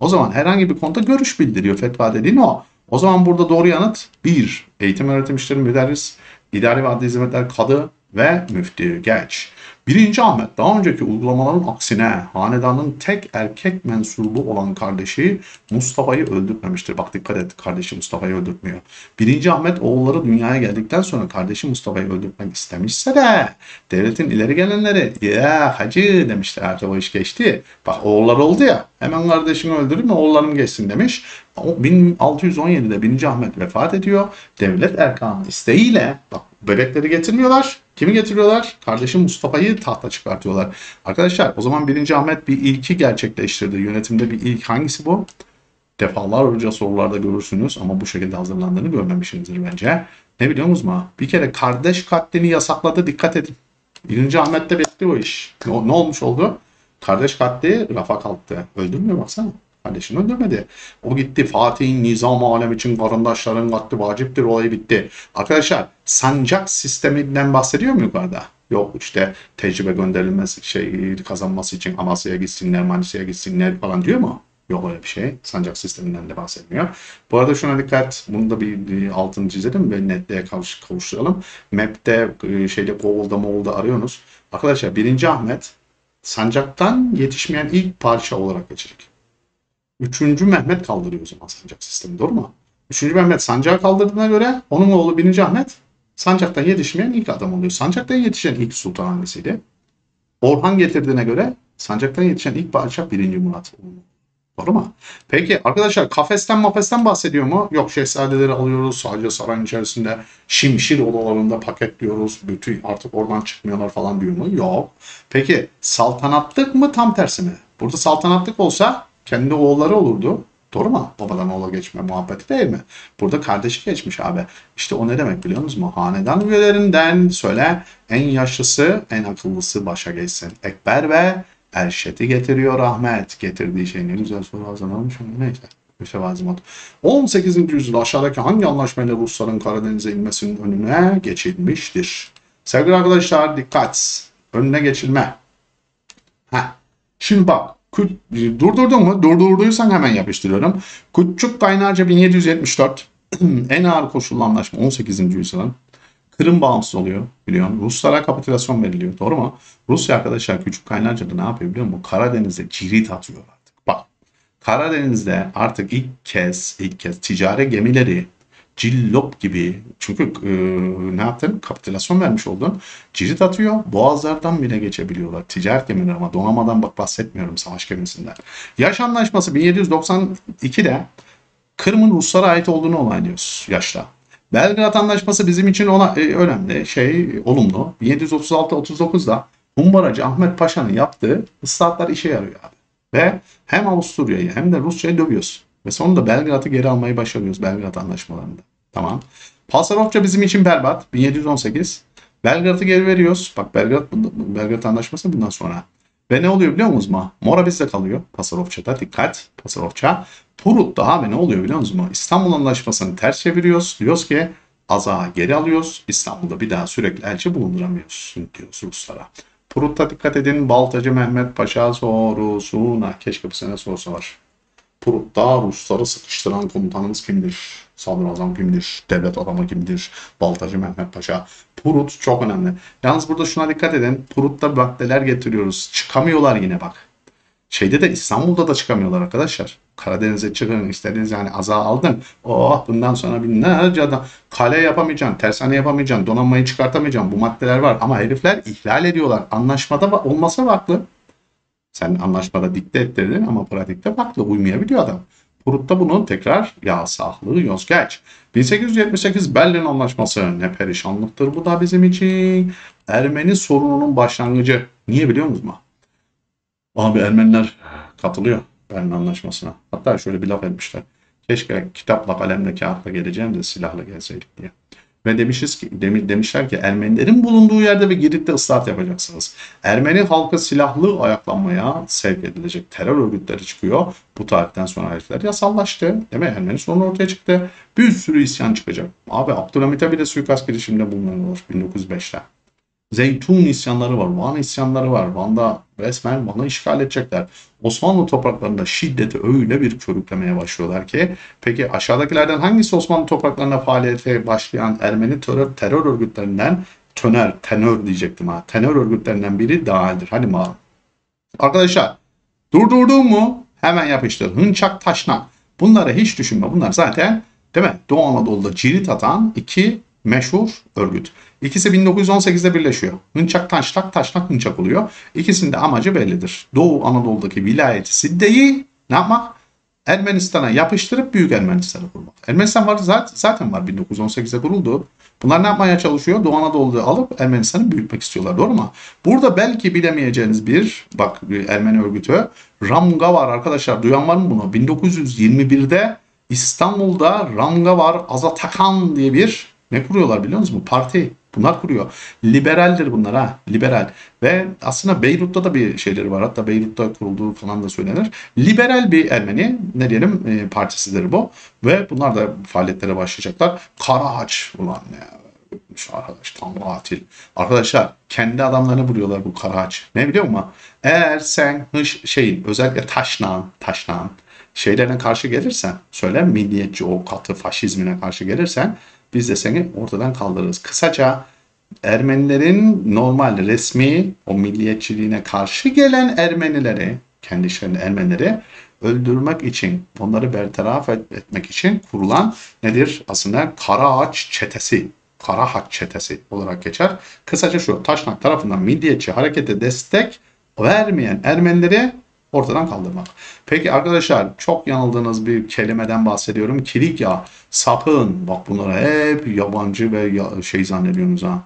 O zaman herhangi bir konuda görüş bildiriyor. Fetva dediğin o. O zaman burada doğru yanıt 1. Eğitim öğretim işleri müderris, idari ve adli hizmetler kadı ve müftü. Geç. Birinci Ahmet daha önceki uygulamaların aksine hanedanın tek erkek mensubu olan kardeşi Mustafa'yı öldürtmemiştir. Bak dikkat et kardeşi Mustafa'yı öldürtmüyor. Birinci Ahmet oğulları dünyaya geldikten sonra kardeşi Mustafa'yı öldürtmek istemişse de devletin ileri gelenleri ya hacı demişler artık o iş geçti. Bak oğullar oldu ya hemen kardeşini öldürür mü oğullarım geçsin demiş. 1617'de 1. Ahmet vefat ediyor. Devlet erkanı isteğiyle bak bebekleri getirmiyorlar. Kimi getiriyorlar? Kardeşim Mustafa'yı tahta çıkartıyorlar. Arkadaşlar o zaman 1. Ahmet bir ilki gerçekleştirdi. Yönetimde bir ilk hangisi bu? Defalarca sorularda görürsünüz ama bu şekilde hazırlandığını görmemişsinizdir bence. Ne biliyor musunuz? Bir kere kardeş katlini yasakladı dikkat edin. 1. Ahmet'te bitti o iş. Ne, ne olmuş oldu? Kardeş katli rafa kalktı. Öldürmüyor baksana. Kardeşini öldürmedi. O gitti Fatih'in nizam alem için karındaşların katli vaciptir olayı bitti. Arkadaşlar sancak sisteminden bahsediyor mu yukarıda? Yok işte tecrübe gönderilmesi şey kazanması için Amasya'ya gitsinler, Manisa'ya gitsinler falan diyor mu? Yok öyle bir şey. Sancak sisteminden de bahsetmiyor. Bu arada şuna dikkat. Bunu da bir, bir altını çizelim ve netliğe kavuş, kavuşturalım. Map'te e, şeyde Google'da Moğol'da arıyorsunuz. Arkadaşlar 1. Ahmet sancaktan yetişmeyen ilk parça olarak geçecek. Üçüncü Mehmet kaldırıyor o zaman sancak sistemi doğru mu? Üçüncü Mehmet sancağı kaldırdığına göre onun oğlu birinci Ahmet sancaktan yetişmeyen ilk adam oluyor. Sancaktan yetişen ilk sultan hangisiydi? Orhan getirdiğine göre sancaktan yetişen ilk padişah birinci Murat. Doğru mu? Peki arkadaşlar kafesten mafesten bahsediyor mu? Yok şehzadeleri alıyoruz sadece sarayın içerisinde şimşir odalarında paketliyoruz. Bütün artık oradan çıkmıyorlar falan diyor mu? Yok. Peki saltanatlık mı tam tersi mi? Burada saltanatlık olsa kendi oğulları olurdu. Doğru mu? Babadan oğula geçme muhabbeti değil mi? Burada kardeşi geçmiş abi. İşte o ne demek biliyor musunuz? Hanedan üyelerinden söyle en yaşlısı en akıllısı başa geçsin. Ekber ve Erşet'i getiriyor Ahmet. Getirdiği şey ne güzel soru hazırlamış ama neyse. Mütevazı mod. 18. yüzyılda aşağıdaki hangi anlaşmayla Rusların Karadeniz'e inmesinin önüne geçilmiştir? Sevgili arkadaşlar dikkat. Önüne geçilme. Heh. Şimdi bak Durdurdun mu? Durdurduysan hemen yapıştırıyorum. Küçük Kaynarca 1774 en ağır koşullu anlaşma 18. yüzyılın. Kırım bağımsız oluyor biliyorsun. Ruslara kapitülasyon veriliyor. Doğru mu? Rusya arkadaşlar Küçük Kaynarca'da ne yapıyor biliyor musun? Karadeniz'de cirit atıyor artık. Bak Karadeniz'de artık ilk kez ilk kez ticari gemileri cillop gibi çünkü e, ne yaptın? Kapitülasyon vermiş oldun. Cirit atıyor. Boğazlardan bile geçebiliyorlar. Ticaret gemileri ama donamadan bak bahsetmiyorum savaş gemisinden. Yaş anlaşması 1792'de Kırım'ın Ruslara ait olduğunu onaylıyoruz yaşta. Belgrad Anlaşması bizim için ona, e, önemli şey olumlu. 1736-39'da Humbaracı Ahmet Paşa'nın yaptığı ıslahatlar işe yarıyor abi. Ve hem Avusturya'yı hem de Rusya'yı dövüyoruz. Ve sonunda Belgrad'ı geri almayı başarıyoruz Belgrad anlaşmalarında. Tamam. Pasarofça bizim için berbat. 1718. Belgrad'ı geri veriyoruz. Bak Belgrad, Belgrad anlaşması bundan sonra. Ve ne oluyor biliyor musunuz mu? Mora bizde kalıyor. Pasarofça'da dikkat. Pasarofça. Prut'ta abi ne oluyor biliyor musunuz mu? İstanbul Anlaşması'nı ters çeviriyoruz. Diyoruz ki Aza geri alıyoruz. İstanbul'da bir daha sürekli elçi bulunduramıyoruz diyoruz Ruslara. Prut'ta dikkat edin. Baltacı Mehmet Paşa sorusuna. Keşke bu sene sorsalar. Prut'ta Rusları sıkıştıran komutanımız kimdir? Sadrazam kimdir? Devlet adamı kimdir? Baltacı Mehmet Paşa. Prut çok önemli. Yalnız burada şuna dikkat edin. Prut'ta maddeler getiriyoruz. Çıkamıyorlar yine bak. Şeyde de İstanbul'da da çıkamıyorlar arkadaşlar. Karadeniz'e çıkın istediğiniz yani aza aldın. Oh bundan sonra binlerce adam. Kale yapamayacaksın, tersane yapamayacaksın, donanmayı çıkartamayacaksın. Bu maddeler var ama herifler ihlal ediyorlar. Anlaşmada olmasa farklı. Sen anlaşmada dikte ettirdin ama pratikte farklı uymayabiliyor adam. Prut'ta bunun tekrar yasaklığı yok geç. 1878 Berlin Anlaşması ne perişanlıktır bu da bizim için. Ermeni sorununun başlangıcı. Niye biliyor musunuz? Abi Ermeniler katılıyor Berlin Anlaşması'na. Hatta şöyle bir laf etmişler. Keşke kitapla, kalemle, kağıtla geleceğim de silahla gelseydik diye. Ve demişiz ki, demişler ki Ermenilerin bulunduğu yerde ve Girit'te ıslahat yapacaksınız. Ermeni halkı silahlı ayaklanmaya sevk edilecek terör örgütleri çıkıyor. Bu tarihten sonra herifler yasallaştı. Değil mi? Ermeni sorunu ortaya çıktı. Bir sürü isyan çıkacak. Abi Abdülhamit'e bile suikast girişiminde bulunulur 1905'te. Zeytun isyanları var, Van isyanları var. Van'da resmen Van'ı işgal edecekler. Osmanlı topraklarında şiddeti öyle bir körüklemeye başlıyorlar ki peki aşağıdakilerden hangisi Osmanlı topraklarında faaliyete başlayan Ermeni terör, terör örgütlerinden töner, tenör diyecektim ha. Tenör örgütlerinden biri dahildir. Hadi bakalım. Arkadaşlar durdurdun mu hemen yapıştır. Hınçak taşnak. Bunları hiç düşünme. Bunlar zaten değil mi? Doğu Anadolu'da cirit atan iki meşhur örgüt. İkisi 1918'de birleşiyor. Hınçak Taşnak Taşnak Hınçak oluyor. İkisinin de amacı bellidir. Doğu Anadolu'daki vilayeti Sidde'yi ne yapmak? Ermenistan'a yapıştırıp Büyük Ermenistan'ı kurmak. Ermenistan var zaten var 1918'de kuruldu. Bunlar ne yapmaya çalışıyor? Doğu Anadolu'da alıp Ermenistan'ı büyütmek istiyorlar. Doğru mu? Burada belki bilemeyeceğiniz bir bak Ermeni örgütü Ramga var arkadaşlar. Duyan var mı bunu? 1921'de İstanbul'da Ramga var Azatakan diye bir ne kuruyorlar biliyor musunuz? Parti. Bunlar kuruyor. Liberaldir bunlar ha. Liberal. Ve aslında Beyrut'ta da bir şeyleri var. Hatta Beyrut'ta kurulduğu falan da söylenir. Liberal bir Ermeni ne diyelim e, partisidir bu. Ve bunlar da faaliyetlere başlayacaklar. Karahaç ulan ne arkadaş tam katil. Arkadaşlar kendi adamlarını vuruyorlar bu Karahaç. Ne biliyor musun? Eğer sen hış şeyin özellikle taşnan, taşnan şeylerine karşı gelirsen, söyle milliyetçi o katı faşizmine karşı gelirsen biz de seni ortadan kaldırırız. Kısaca Ermenilerin normal resmi o milliyetçiliğine karşı gelen Ermenileri, kendi işlerinde Ermenileri öldürmek için, onları bertaraf etmek için kurulan nedir? Aslında Karaağaç çetesi, Karahaç çetesi olarak geçer. Kısaca şu, Taşnak tarafından milliyetçi harekete destek vermeyen Ermenileri ortadan kaldırmak. Peki arkadaşlar çok yanıldığınız bir kelimeden bahsediyorum. Kilikya, sapın. Bak bunları hep yabancı ve ya, şey zannediyorsunuz ha.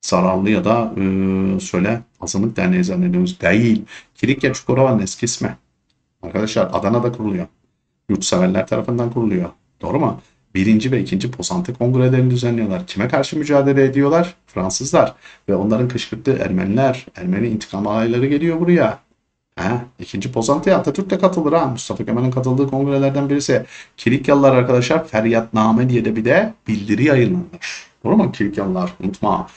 Zararlı ya da e, söyle azınlık derneği zannediyorsunuz. Değil. Kilikya Çukurova'nın eski ismi. Arkadaşlar Adana'da kuruluyor. Yurtseverler tarafından kuruluyor. Doğru mu? Birinci ve ikinci Pozantı kongrelerini düzenliyorlar. Kime karşı mücadele ediyorlar? Fransızlar. Ve onların kışkırttığı Ermeniler. Ermeni intikam alayları geliyor buraya. Ha, ikinci Pozantı'ya Atatürk de katılır ha. Mustafa Kemal'in katıldığı kongrelerden birisi. Kilikyalılar arkadaşlar feryatname diye de bir de bildiri yayınlanır. Doğru mu Kilikyalılar? Unutma.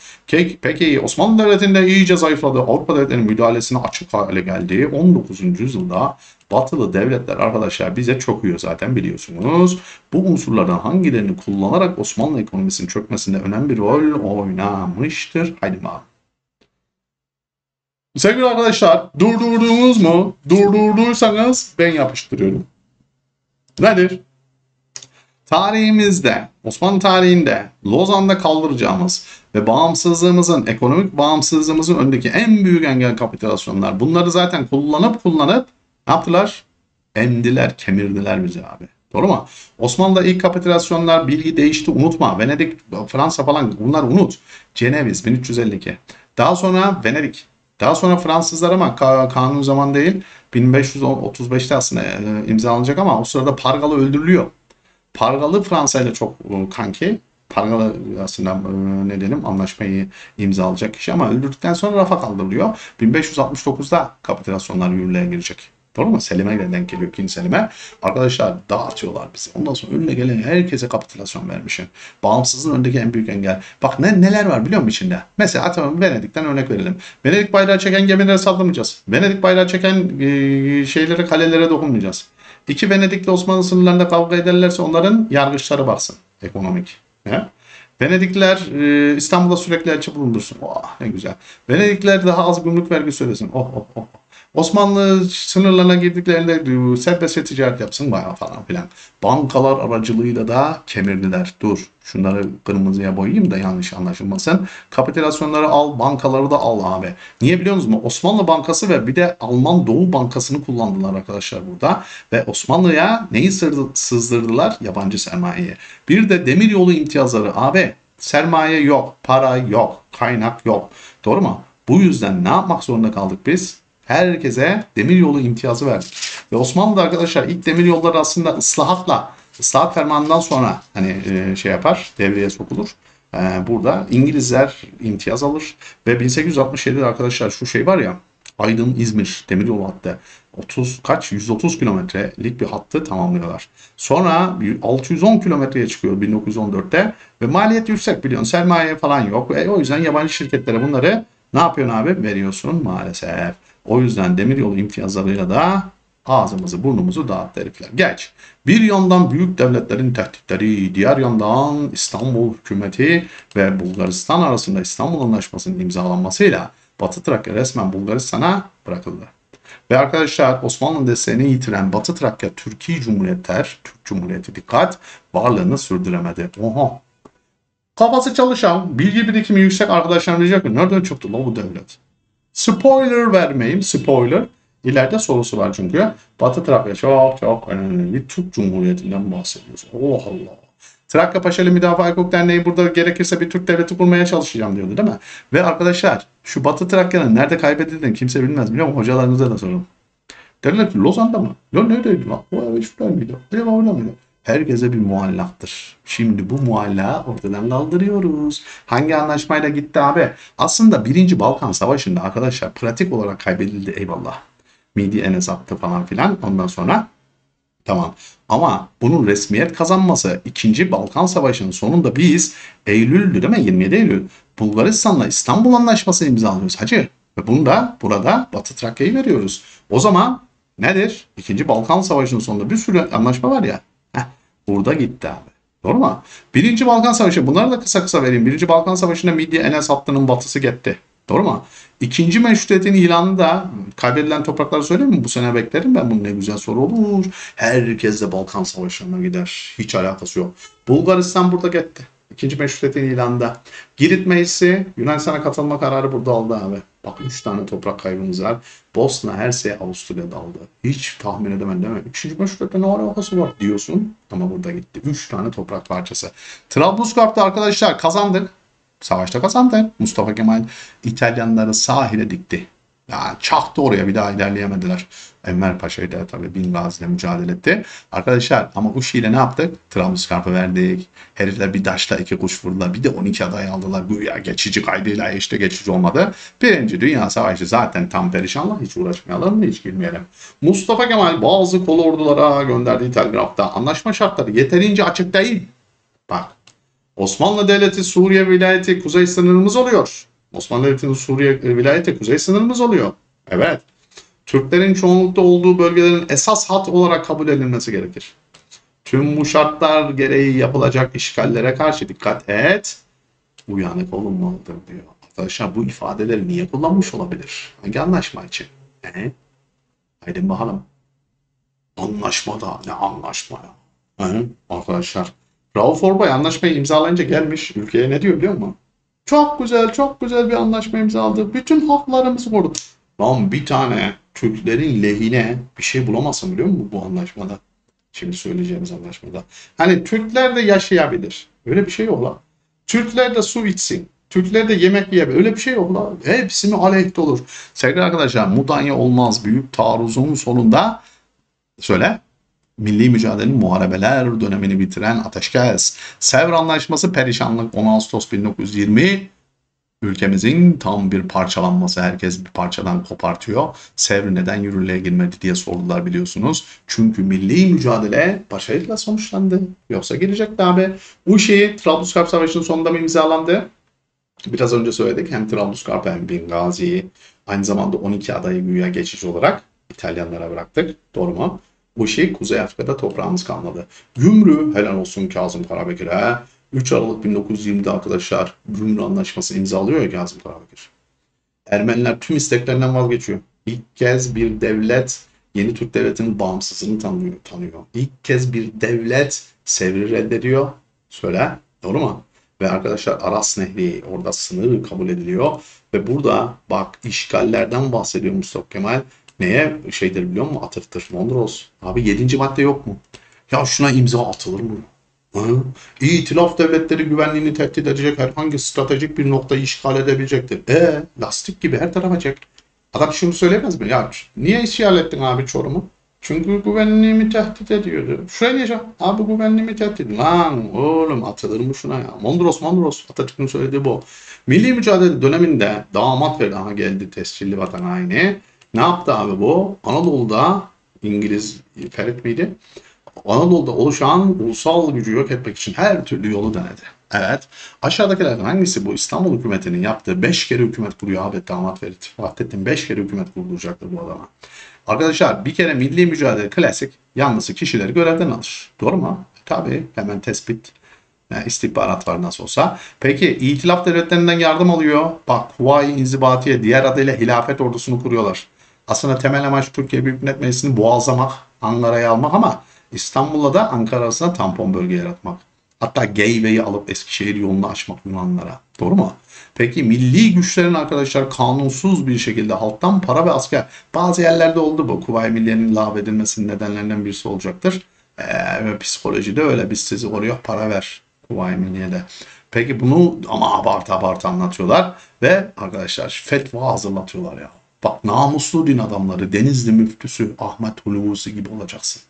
Peki Osmanlı Devleti'nde iyice zayıfladı. Avrupa devletlerinin müdahalesine açık hale geldi. 19. yüzyılda batılı devletler arkadaşlar bize çok uyuyor zaten biliyorsunuz. Bu unsurlardan hangilerini kullanarak Osmanlı ekonomisinin çökmesinde önemli bir rol oynamıştır? Haydi bakalım. Sevgili arkadaşlar durdurdunuz mu? Durdurduysanız ben yapıştırıyorum. Nedir? Tarihimizde, Osmanlı tarihinde Lozan'da kaldıracağımız ve bağımsızlığımızın, ekonomik bağımsızlığımızın öndeki en büyük engel kapitülasyonlar. Bunları zaten kullanıp kullanıp ne yaptılar? Emdiler, kemirdiler bizi abi. Doğru mu? Osmanlı'da ilk kapitülasyonlar bilgi değişti unutma. Venedik, Fransa falan bunlar unut. Ceneviz 1352. Daha sonra Venedik. Daha sonra Fransızlar ama ka- kanun zaman değil. 1535'te aslında e, imzalanacak ama o sırada Pargalı öldürülüyor. Pargalı Fransa ile çok e, kanki. Pargalı aslında e, ne diyelim anlaşmayı imzalayacak kişi ama öldürdükten sonra rafa kaldırılıyor. 1569'da kapitülasyonlar yürürlüğe girecek. Doğru mu? Selim'e de denk geliyor. İkinci Selim'e. Arkadaşlar dağıtıyorlar bizi. Ondan sonra önüne gelen herkese kapitülasyon vermişim. Bağımsızlığın önündeki en büyük engel. Bak ne neler var biliyor musun içinde? Mesela atıyorum Venedik'ten örnek verelim. Venedik bayrağı çeken gemilere saldırmayacağız. Venedik bayrağı çeken e, şeylere, kalelere dokunmayacağız. İki Venedikli Osmanlı sınırlarında kavga ederlerse onların yargıçları baksın. Ekonomik. He? Venedikliler e, İstanbul'da sürekli elçi bulundursun. Oh ne güzel. Venedikliler daha az gümrük vergisi ödesin. Oh oh oh. Osmanlı sınırlarına girdiklerinde serbest ticaret yapsın bayağı falan filan. Bankalar aracılığıyla da kemirdiler. Dur şunları kırmızıya boyayayım da yanlış anlaşılmasın. Kapitülasyonları al, bankaları da al abi. Niye biliyor musunuz? Osmanlı Bankası ve bir de Alman Doğu Bankası'nı kullandılar arkadaşlar burada. Ve Osmanlı'ya neyi sızdırdılar? Yabancı sermayeyi. Bir de demiryolu imtiyazları abi. Sermaye yok, para yok, kaynak yok. Doğru mu? Bu yüzden ne yapmak zorunda kaldık biz? Herkese demiryolu imtiyazı verdik. Ve Osmanlı'da arkadaşlar ilk demiryolları aslında ıslahatla, ıslahat fermanından sonra hani e, şey yapar, devreye sokulur. E, burada İngilizler imtiyaz alır ve 1867'de arkadaşlar şu şey var ya Aydın İzmir demiryolu hattı 30 kaç 130 kilometrelik bir hattı tamamlıyorlar. Sonra 610 kilometreye çıkıyor 1914'te ve maliyet yüksek biliyorsun sermaye falan yok. E, o yüzden yabancı şirketlere bunları ne yapıyorsun abi? Veriyorsun maalesef. O yüzden demiryolu imtiyazlarıyla da ağzımızı burnumuzu dağıttı herifler. Geç. Bir yandan büyük devletlerin tehditleri, diğer yandan İstanbul hükümeti ve Bulgaristan arasında İstanbul Anlaşması'nın imzalanmasıyla Batı Trakya resmen Bulgaristan'a bırakıldı. Ve arkadaşlar Osmanlı desteğini yitiren Batı Trakya Türkiye Cumhuriyetler, Türk Cumhuriyeti dikkat, varlığını sürdüremedi. Oha. Kafası çalışan, bilgi birikimi yüksek arkadaşlar diyecek ki nereden çıktı la bu devlet? Spoiler vermeyeyim, spoiler. İleride sorusu var çünkü. Batı Trakya çok çok önemli bir Türk Cumhuriyeti'nden bahsediyoruz. Allah Allah. Trakya Paşalı Müdafaa Hukuk Derneği burada gerekirse bir Türk devleti kurmaya çalışacağım diyordu değil mi? Ve arkadaşlar şu Batı Trakya'nın nerede kaybedildiğini kimse bilmez biliyor musun? Hocalarınıza da sorun. Derler ki Lozan'da mı? Ya neredeydi lan? O eve şuradan mıydı? Acaba orada mıydı? Herkese bir muallaktır. Şimdi bu muallağı ortadan kaldırıyoruz. Hangi anlaşmayla gitti abi? Aslında birinci Balkan Savaşı'nda arkadaşlar pratik olarak kaybedildi eyvallah. Midi Enes attı falan filan. Ondan sonra Tamam. Ama bunun resmiyet kazanması 2. Balkan Savaşı'nın sonunda biz Eylül'dü değil mi? 27 Eylül. Bulgaristan'la İstanbul Anlaşması imzalıyoruz hacı. Ve bunu da burada Batı Trakya'yı veriyoruz. O zaman nedir? 2. Balkan Savaşı'nın sonunda bir sürü anlaşma var ya. Burada gitti abi. Doğru mu? Birinci Balkan Savaşı. Bunları da kısa kısa vereyim. Birinci Balkan Savaşı'nda Midye Enes hattının batısı gitti. Doğru mu? İkinci meşrutiyetin ilanı da kaybedilen toprakları söyleyeyim mi? Bu sene beklerim ben. Bu ne güzel soru olur. Herkes de Balkan Savaşı'na gider. Hiç alakası yok. Bulgaristan burada gitti. İkinci meşrutiyetin ilanında. Girit Meclisi Yunanistan'a katılma kararı burada aldı abi. Bak 3 tane toprak kaybımız var. Bosna Hersey Avusturya'da aldı. Hiç tahmin edemem değil mi? Üçüncü meşrutiyetle ne alakası var diyorsun. Ama burada gitti. 3 tane toprak parçası. Trablusgarp'ta arkadaşlar kazandık. Savaşta kazandı. Mustafa Kemal İtalyanları sahile dikti. Yani çaktı oraya bir daha ilerleyemediler. Enver Paşa'yı da tabii Bin Gazi'yle mücadele etti. Arkadaşlar ama bu şeyle ne yaptık? Trablusgarp'ı verdik. Herifler bir taşla iki kuş vurdular. Bir de 12 aday aldılar. Güya geçici kaydıyla işte geçici olmadı. Birinci Dünya Savaşı zaten tam perişanla. Hiç uğraşmayalım, hiç girmeyelim. Mustafa Kemal bazı kol ordulara gönderdiği telgrafta anlaşma şartları yeterince açık değil. Bak Osmanlı Devleti Suriye vilayeti kuzey sınırımız oluyor. Osmanlı Devleti'nin Suriye vilayeti kuzey sınırımız oluyor. Evet. Türklerin çoğunlukta olduğu bölgelerin esas hat olarak kabul edilmesi gerekir. Tüm bu şartlar gereği yapılacak işgallere karşı dikkat et. Uyanık olunmalıdır diyor. Arkadaşlar bu ifadeleri niye kullanmış olabilir? Hangi anlaşma için? He? Haydi bakalım. Anlaşmada ne anlaşma ya? He? Arkadaşlar Rauf Orbay anlaşmayı imzalayınca gelmiş ülkeye ne diyor biliyor musun? Çok güzel, çok güzel bir anlaşma imzaladık. Bütün haklarımızı koruduk. Lan bir tane Türklerin lehine bir şey bulamazsın biliyor musun bu anlaşmada? Şimdi söyleyeceğimiz anlaşmada. Hani Türkler de yaşayabilir. Öyle bir şey yok lan. Türkler de su içsin. Türkler de yemek yiyebilir. Öyle bir şey yok lan. Hepsi mi aleyhte olur. Sevgili arkadaşlar Mudanya olmaz. Büyük taarruzun sonunda söyle milli mücadelenin muharebeler dönemini bitiren ateşkes. Sevr Anlaşması perişanlık 10 Ağustos 1920 ülkemizin tam bir parçalanması herkes bir parçadan kopartıyor. Sevr neden yürürlüğe girmedi diye sordular biliyorsunuz. Çünkü milli mücadele başarıyla sonuçlandı. Yoksa girecekti abi. Bu şeyi Trablusgarp Savaşı'nın sonunda mı imzalandı? Biraz önce söyledik hem Trablusgarp hem Bingazi'yi aynı zamanda 12 adayı güya geçici olarak İtalyanlara bıraktık. Doğru mu? Bu şey Kuzey Afrika'da toprağımız kalmadı. Gümrü helal olsun Kazım Karabekir'e. 3 Aralık 1920'de arkadaşlar Gümrü Anlaşması imzalıyor ya Kazım Karabekir. Ermeniler tüm isteklerinden vazgeçiyor. İlk kez bir devlet yeni Türk devletinin bağımsızlığını tanıyor. tanıyor. İlk kez bir devlet Sevr'i reddediyor. Söyle. Doğru mu? Ve arkadaşlar Aras Nehri orada sınır kabul ediliyor. Ve burada bak işgallerden bahsediyor Mustafa Kemal. Neye şeydir biliyor musun? Atıftır. Mondros. Abi 7. madde yok mu? Ya şuna imza atılır mı? Hı? İtilaf devletleri güvenliğini tehdit edecek herhangi stratejik bir noktayı işgal edebilecektir. E lastik gibi her tarafa çek. Adam şunu söyleyemez mi? Ya niye işgal ettin abi Çorum'u? Çünkü güvenliğimi tehdit ediyordu. Şuraya diyeceğim. Abi güvenliğimi tehdit. Lan oğlum atılır mı şuna ya? Mondros Mondros. Atatürk'ün söylediği bu. Milli mücadele döneminde damat ve daha geldi tescilli vatan haini. Ne yaptı abi bu? Anadolu'da İngiliz Ferit miydi? Anadolu'da oluşan ulusal gücü yok etmek için her türlü yolu denedi. Evet. Aşağıdakilerden hangisi bu İstanbul hükümetinin yaptığı 5 kere hükümet kuruyor abi damat Ferit. Vahdettin 5 kere hükümet kurulacaktır bu adama. Arkadaşlar bir kere milli mücadele klasik yanlısı kişileri görevden alır. Doğru mu? Tabii hemen tespit yani istihbarat var nasıl olsa. Peki itilaf devletlerinden yardım alıyor. Bak Kuvayi İnzibatiye diğer adıyla hilafet ordusunu kuruyorlar. Aslında temel amaç Türkiye Büyük Millet Meclisi'ni boğazlamak, Ankara'ya almak ama İstanbul'la da Ankara arasında tampon bölge yaratmak. Hatta Geyve'yi alıp Eskişehir yolunu açmak Yunanlara. Doğru mu? Peki milli güçlerin arkadaşlar kanunsuz bir şekilde halktan para ve asker bazı yerlerde oldu bu. Kuvayi Milliye'nin lağvedilmesinin nedenlerinden birisi olacaktır. Ee, psikolojide öyle biz sizi oraya para ver Kuvayi Milliye'de. Peki bunu ama abartı abartı anlatıyorlar ve arkadaşlar fetva hazırlatıyorlar ya. Bak namuslu din adamları Denizli müftüsü Ahmet Hulusi gibi olacaksın.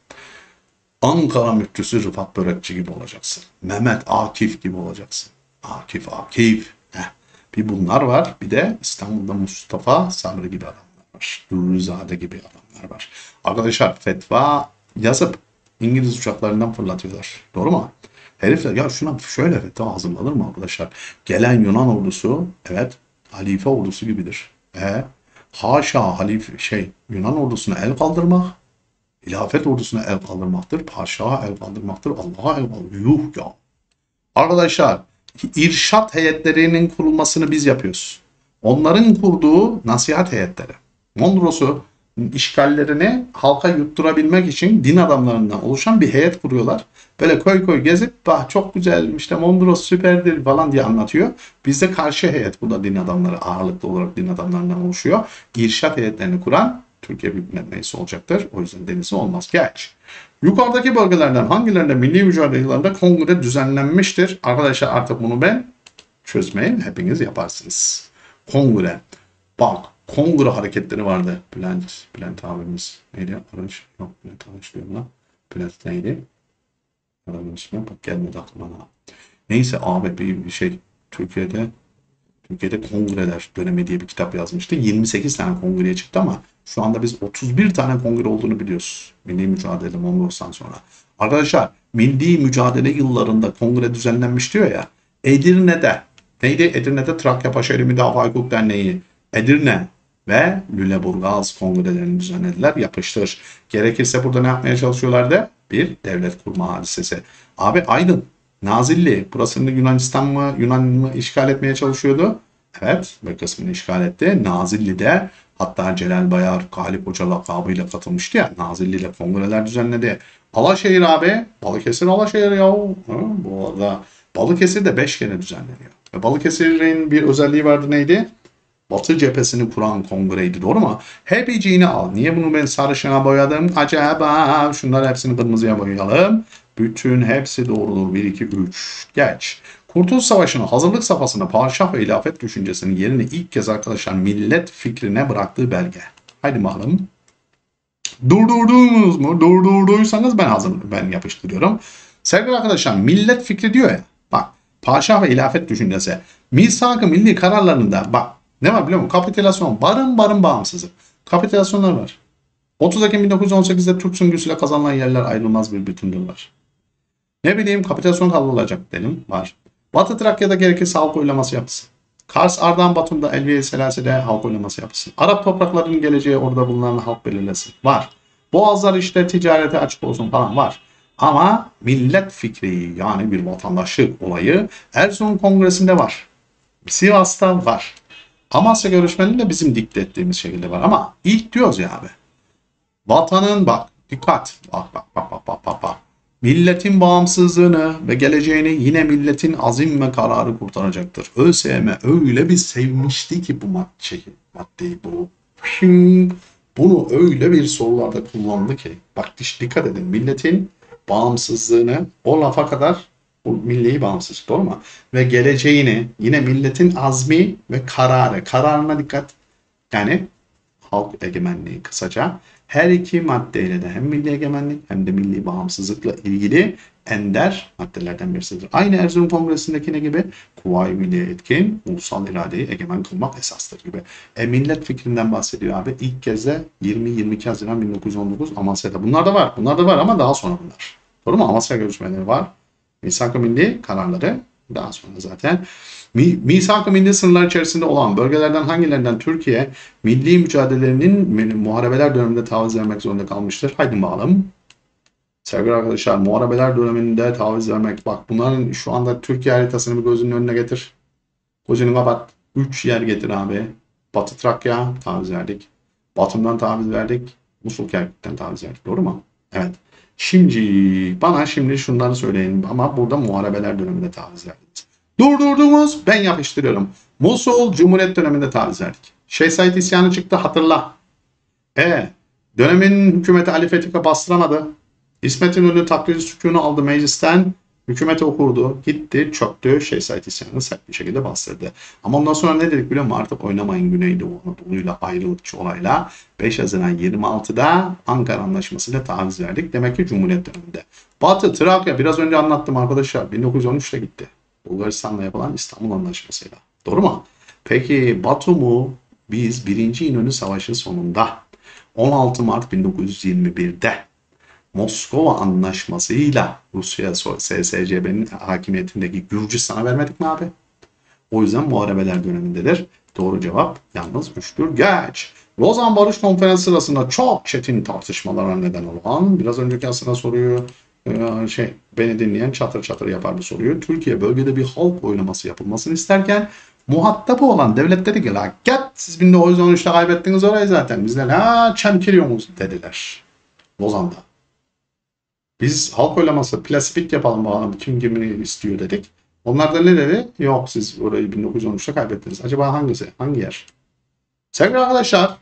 Ankara müftüsü Rıfat Börekçi gibi olacaksın. Mehmet Akif gibi olacaksın. Akif Akif. Heh. Bir bunlar var. Bir de İstanbul'da Mustafa Sabri gibi adamlar var. Durruzade gibi adamlar var. Arkadaşlar fetva yazıp İngiliz uçaklarından fırlatıyorlar. Doğru mu? Herifler ya şuna şöyle fetva hazırlanır mı arkadaşlar? Gelen Yunan ordusu evet halife ordusu gibidir. E haşa halif şey Yunan ordusuna el kaldırmak hilafet ordusuna el kaldırmaktır. Paşa'a el kaldırmaktır. Allah'a el kaldırmaktır. Yuh ya. Arkadaşlar irşat heyetlerinin kurulmasını biz yapıyoruz. Onların kurduğu nasihat heyetleri. Mondros'u işgallerini halka yutturabilmek için din adamlarından oluşan bir heyet kuruyorlar. Böyle koy koy gezip bah çok güzel işte Mondros süperdir falan diye anlatıyor. Bizde karşı heyet burada din adamları ağırlıklı olarak din adamlarından oluşuyor. İrşat heyetlerini kuran Türkiye Büyük Millet Meclisi olacaktır. O yüzden denizi olmaz. Geç. Yukarıdaki bölgelerden hangilerinde milli mücadele yıllarında kongre düzenlenmiştir? Arkadaşlar artık bunu ben çözmeyin. Hepiniz yaparsınız. Kongre. Bak kongre hareketleri vardı. Bülent, Bülent abimiz neydi? Arınç, yok Bülent Arınç diyorum lan. Bülent neydi? Adamın ismi bak gelmedi aklıma. Neyse abi bir şey Türkiye'de Türkiye'de kongreler dönemi diye bir kitap yazmıştı. 28 tane kongreye çıktı ama şu anda biz 31 tane kongre olduğunu biliyoruz. Milli mücadele Mondros'tan sonra. Arkadaşlar milli mücadele yıllarında kongre düzenlenmiş diyor ya. Edirne'de neydi? Edirne'de Trakya Paşaeli Müdafaa Hukuk Derneği, Edirne ve Lüleburgaz kongrelerini düzenlediler. Yapıştır. Gerekirse burada ne yapmaya çalışıyorlardı? Bir devlet kurma hadisesi. Abi Aydın, Nazilli. Burasını Yunanistan mı, Yunan mı işgal etmeye çalışıyordu? Evet, bir kısmını işgal etti. Nazilli'de Hatta Celal Bayar Galip Hoca lakabıyla katılmıştı ya. Nazilli ile kongreler düzenledi. Alaşehir abi. Balıkesir Alaşehir ya. Ha, bu arada Balıkesir de 5 kere düzenleniyor. Balıkesir'in bir özelliği vardı neydi? Batı cephesini kuran kongreydi doğru mu? Hepiciğini al. Niye bunu ben sarışına boyadım? Acaba şunlar hepsini kırmızıya boyayalım. Bütün hepsi doğrudur. 1, 2, 3. Geç. Kurtuluş Savaşı'nın hazırlık safhasında padişah ve ilafet düşüncesinin yerini ilk kez arkadaşlar millet fikrine bıraktığı belge. Haydi bakalım. Durdurdunuz mu? Durdurduysanız ben hazır, ben yapıştırıyorum. Sevgili arkadaşlar millet fikri diyor ya. Bak padişah ve ilafet düşüncesi. Misak-ı milli kararlarında bak ne var biliyor musun? Kapitülasyon barın barın bağımsızlık. Kapitülasyonlar var. 30 Ekim 1918'de Türk sömürüsüyle kazanılan yerler ayrılmaz bir bütündürler. Ne bileyim kapitülasyon kaldırılacak dedim. Var. Batı Trakya'da gerekirse halk oylaması yapsın. Kars, Ardahan, Batum'da Elviye Selase'de halk oylaması yapsın. Arap topraklarının geleceği orada bulunan halk belirlesin. Var. Boğazlar işte ticarete açık olsun falan var. Ama millet fikri yani bir vatandaşlık olayı Erzurum Kongresi'nde var. Sivas'ta var. Amasya görüşmelerinde bizim dikte ettiğimiz şekilde var. Ama ilk diyoruz ya abi. Vatanın bak dikkat bak bak bak bak bak bak. bak. Milletin bağımsızlığını ve geleceğini yine milletin azim ve kararı kurtaracaktır. ÖSYM öyle bir sevmişti ki bu maddeyi, maddeyi bu. Bunu öyle bir sorularda kullandı ki. Bak dikkat edin milletin bağımsızlığını o lafa kadar bu milli bağımsızlık doğru mu? Ve geleceğini yine milletin azmi ve kararı. Kararına dikkat. Yani halk egemenliği kısaca her iki maddeyle de hem milli egemenlik hem de milli bağımsızlıkla ilgili ender maddelerden birisidir. Aynı Erzurum Kongresi'ndekine gibi kuvayi milli etkin, ulusal iradeyi egemen kılmak esastır gibi. E millet fikrinden bahsediyor abi. İlk kez de 20-22 Haziran 1919 Amasya'da. Bunlar da var. Bunlar da var ama daha sonra bunlar. Doğru mu? Amasya görüşmeleri var. Misak-ı Milli kararları daha sonra zaten. Misak-ı milli sınırlar içerisinde olan bölgelerden hangilerinden Türkiye milli mücadelelerinin muharebeler döneminde taviz vermek zorunda kalmıştır? Haydi bakalım. Sevgili arkadaşlar muharebeler döneminde taviz vermek. Bak bunların şu anda Türkiye haritasını bir gözünün önüne getir. Gözünü kapat. 3 yer getir abi. Batı Trakya taviz verdik. Batım'dan taviz verdik. Musul Kerkük'ten taviz verdik. Doğru mu? Evet. Şimdi bana şimdi şunları söyleyin ama burada muharebeler döneminde taviz verdiniz. Durdurdunuz ben yapıştırıyorum. Musul Cumhuriyet döneminde taviz verdik. Şeyh Said isyanı çıktı hatırla. E dönemin hükümeti Ali Fethik'e bastıramadı. İsmet İnönü takdir sükunu aldı meclisten. Hükümete okurdu. Gitti, çöktü. Şeyh Said isyanını sert bir şekilde bastırdı. Ama ondan sonra ne dedik biliyor musun? Artık oynamayın Güneydoğu Anadolu'yla ayrılıkçı olayla. 5 Haziran 26'da Ankara Anlaşması'yla taviz verdik. Demek ki Cumhuriyet döneminde. Batı, Trakya biraz önce anlattım arkadaşlar. 1913'te gitti. Bulgaristan'la yapılan İstanbul Anlaşması'yla. Doğru mu? Peki Batum'u biz 1. İnönü Savaşı sonunda 16 Mart 1921'de Moskova Anlaşması'yla Rusya SSCB'nin hakimiyetindeki Gürcistan'a vermedik mi abi? O yüzden muharebeler dönemindedir. Doğru cevap yalnız 3'tür. Geç. Lozan Barış Konferansı sırasında çok çetin tartışmalara neden olan, biraz önceki aslında soruyu e, şey beni dinleyen çatır çatır yapar bu soruyu. Türkiye bölgede bir halk oylaması yapılmasını isterken muhatabı olan devlet dedi ki la get siz 1913'te kaybettiniz orayı zaten bizden ha çemkiriyorsunuz dediler. Lozan'da. Biz halk oylaması plasifik yapalım bakalım kim kimi istiyor dedik. Onlar da ne dedi? Yok siz orayı 1913'te kaybettiniz. Acaba hangisi? Hangi yer? Sevgili arkadaşlar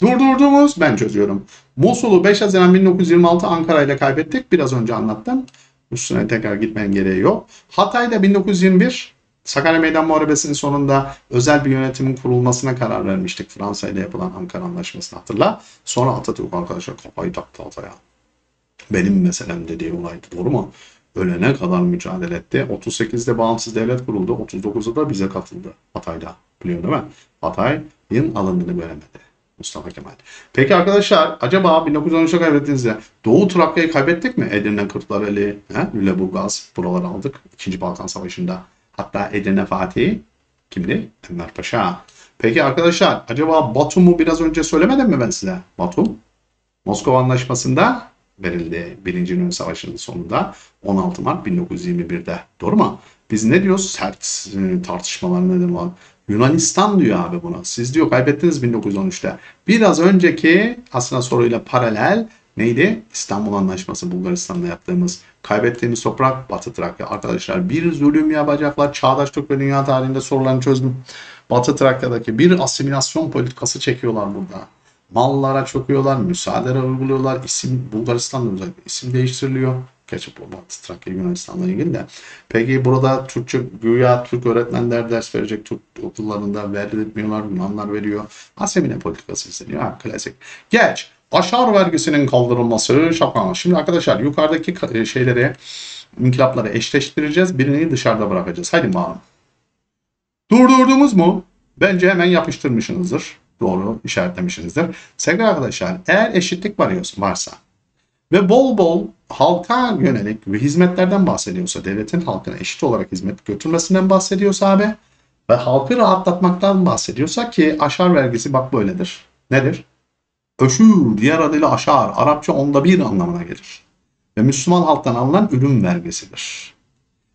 durdurdunuz ben çözüyorum. Musul'u 5 Haziran 1926 Ankara ile kaybettik. Biraz önce anlattım. Üstüne tekrar gitmenin gereği yok. Hatay'da 1921 Sakarya Meydan Muharebesi'nin sonunda özel bir yönetimin kurulmasına karar vermiştik. Fransa ile yapılan Ankara Anlaşması'nı hatırla. Sonra Atatürk arkadaşlar kafayı taktı Hatay'a. Benim meselem dediği olaydı. Doğru mu? Ölene kadar mücadele etti. 38'de bağımsız devlet kuruldu. 39'da da bize katıldı. Hatay'da. Biliyor değil mi? Hatay'ın alındığını göremedi. Mustafa Kemal. Peki arkadaşlar acaba 1913'e kaybettiğinizde Doğu Trakya'yı kaybettik mi? Edirne, Kırklareli, Lüleburgaz buraları aldık. 2. Balkan Savaşı'nda. Hatta Edirne Fatih kimdi? Enver Paşa. Peki arkadaşlar acaba Batum'u biraz önce söylemedim mi ben size? Batum Moskova Anlaşması'nda verildi. Birinci Dünya Savaşı'nın sonunda 16 Mart 1921'de. Doğru mu? Biz ne diyoruz? Sert e, tartışmalar neden var? Yunanistan diyor abi buna. Siz diyor kaybettiniz 1913'te. Biraz önceki aslında soruyla paralel Neydi? İstanbul Anlaşması Bulgaristan'da yaptığımız. Kaybettiğimiz toprak Batı Trakya. Arkadaşlar bir zulüm yapacaklar. Çağdaş Türk ve dünya tarihinde sorularını çözdüm. Batı Trakya'daki bir asimilasyon politikası çekiyorlar burada. Mallara çöküyorlar, müsaade uyguluyorlar. İsim Bulgaristan'da özellikle isim değiştiriliyor. Gerçi bu Trakya Yunanistan'la ilgili de. Peki burada Türkçe güya Türk öğretmenler ders verecek Türk okullarında verilmiyorlar, Yunanlar veriyor. Asimile politikası isteniyor. Ha, klasik. Geç. Aşar vergisinin kaldırılması şaka. Şimdi arkadaşlar yukarıdaki ka- şeyleri inkılapları eşleştireceğiz. Birini dışarıda bırakacağız. Hadi bakalım. Durdurdunuz mu? Bence hemen yapıştırmışsınızdır. Doğru işaretlemişsinizdir. Sevgili arkadaşlar eğer eşitlik varsa ve bol bol halka yönelik ve hizmetlerden bahsediyorsa, devletin halkına eşit olarak hizmet götürmesinden bahsediyorsa abi ve halkı rahatlatmaktan bahsediyorsa ki aşar vergisi bak böyledir. Nedir? Öşür, diğer adıyla aşar, Arapça onda bir anlamına gelir. Ve Müslüman halktan alınan ürün vergisidir.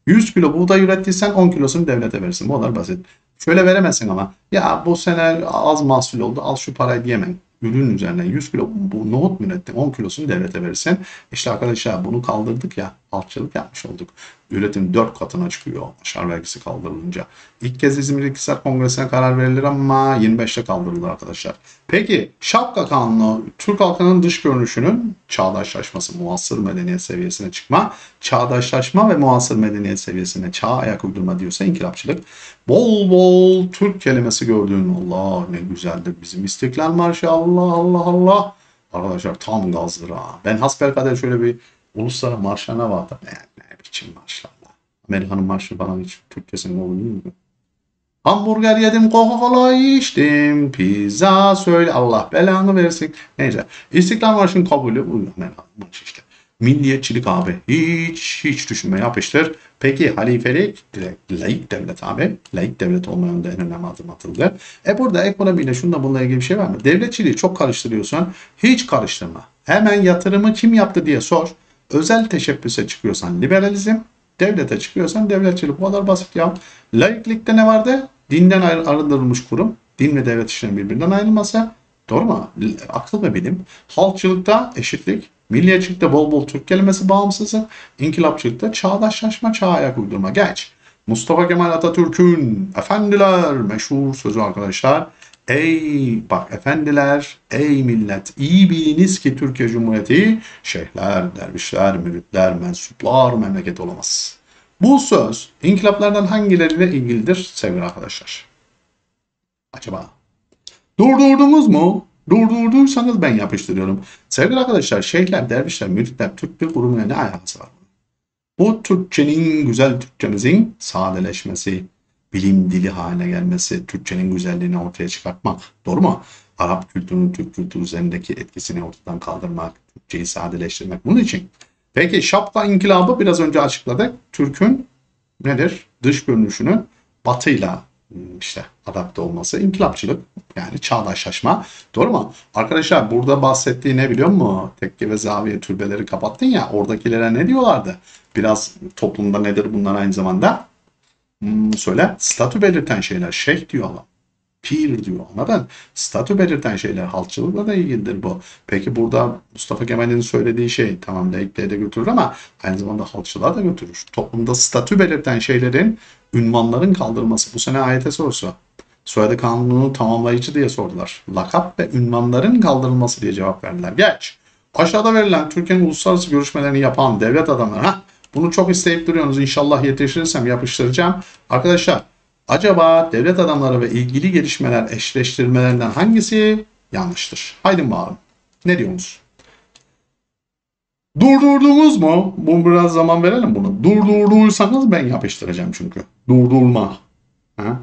100 kilo buğday ürettiysen 10 kilosunu devlete verirsin. Bu kadar basit. Şöyle veremezsin ama ya bu sene az mahsul oldu al şu parayı diyemem. Ürün üzerine 100 kilo bu nohut mu ürettin 10 kilosunu devlete verirsen işte arkadaşlar bunu kaldırdık ya halkçılık yapmış olduk. Üretim 4 katına çıkıyor aşar vergisi kaldırılınca. İlk kez İzmir İktisat Kongresi'ne karar verilir ama 25'te kaldırılır arkadaşlar. Peki şapka kanunu Türk halkının dış görünüşünün çağdaşlaşması, muasır medeniyet seviyesine çıkma, çağdaşlaşma ve muasır medeniyet seviyesine çağ ayak uydurma diyorsa inkılapçılık. Bol bol Türk kelimesi gördüğün Allah ne güzeldir bizim İstiklal Marşı Allah Allah Allah. Arkadaşlar tam gazdır ha. Ben hasbelkader şöyle bir marşlarına baktım. Ne, ne biçim marşlar. Amerika'nın marşı falan hiç Türkçesinin olur mi? Hamburger yedim, Coca-Cola içtim, pizza söyle Allah belanı versin. Neyse. İstiklal Marşı'nın kabulü bu marş işte. Milliyetçilik abi. Hiç hiç düşünme yapıştır. Peki halifelik direkt laik devlet abi. Laik devlet olmayan da en önemli adım atıldı. E burada ekonomiyle şunda bununla ilgili bir şey var mı? Devletçiliği çok karıştırıyorsan hiç karıştırma. Hemen yatırımı kim yaptı diye sor. Özel teşebbüse çıkıyorsan liberalizm, devlete çıkıyorsan devletçilik. Bu kadar basit ya. Laiklikte ne vardı? Dinden arındırılmış kurum. Din ve devlet işlerinin birbirinden ayrılması. Doğru mu? Akıl ve bilim. Halkçılıkta eşitlik. Milliyetçilikte bol bol Türk kelimesi bağımsızlık. İnkılapçılıkta çağdaşlaşma, çağa ayak uydurma. Geç. Mustafa Kemal Atatürk'ün efendiler meşhur sözü arkadaşlar. Ey bak efendiler, ey millet iyi biliniz ki Türkiye Cumhuriyeti şeyhler, dervişler, müritler, mensuplar memleket olamaz. Bu söz inkılaplardan hangileriyle ilgilidir sevgili arkadaşlar? Acaba? Durdurdunuz mu? Durdurduysanız ben yapıştırıyorum. Sevgili arkadaşlar şeyhler, dervişler, müritler, Türk bir grubuyla ne alakası var? Bu Türkçenin, güzel Türkçemizin sadeleşmesi, bilim dili haline gelmesi, Türkçenin güzelliğini ortaya çıkartmak. Doğru mu? Arap kültürünün Türk kültürü üzerindeki etkisini ortadan kaldırmak, Türkçeyi sadeleştirmek. Bunun için. Peki şapka inkılabı biraz önce açıkladık. Türk'ün nedir? Dış görünüşünün batıyla ım, işte adapte olması, inkılapçılık yani çağdaşlaşma. Doğru mu? Arkadaşlar burada bahsettiği ne biliyor musun? Tekke ve zaviye türbeleri kapattın ya oradakilere ne diyorlardı? Biraz toplumda nedir bunlar aynı zamanda? Söyle. Statü belirten şeyler. Şeyh diyor Allah. Pir diyor. Anladın? Statü belirten şeyler. Halkçılıkla da ilgilidir bu. Peki burada Mustafa Kemal'in söylediği şey tamam laikliğe de götürür ama aynı zamanda halkçılığa da götürür. Toplumda statü belirten şeylerin ünvanların kaldırılması. Bu sene AYT sorusu. Soyadı kanunu tamamlayıcı diye sordular. Lakap ve ünvanların kaldırılması diye cevap verdiler. Geç. Aşağıda verilen Türkiye'nin uluslararası görüşmelerini yapan devlet adamları. Ha, bunu çok isteyip duruyorsunuz. İnşallah yetiştirirsem yapıştıracağım. Arkadaşlar acaba devlet adamları ve ilgili gelişmeler eşleştirmelerinden hangisi yanlıştır? Haydi bakalım. Ne diyorsunuz? Durdurdunuz mu? Bu biraz zaman verelim bunu. Durdurduysanız ben yapıştıracağım çünkü. Durdurma. Ha?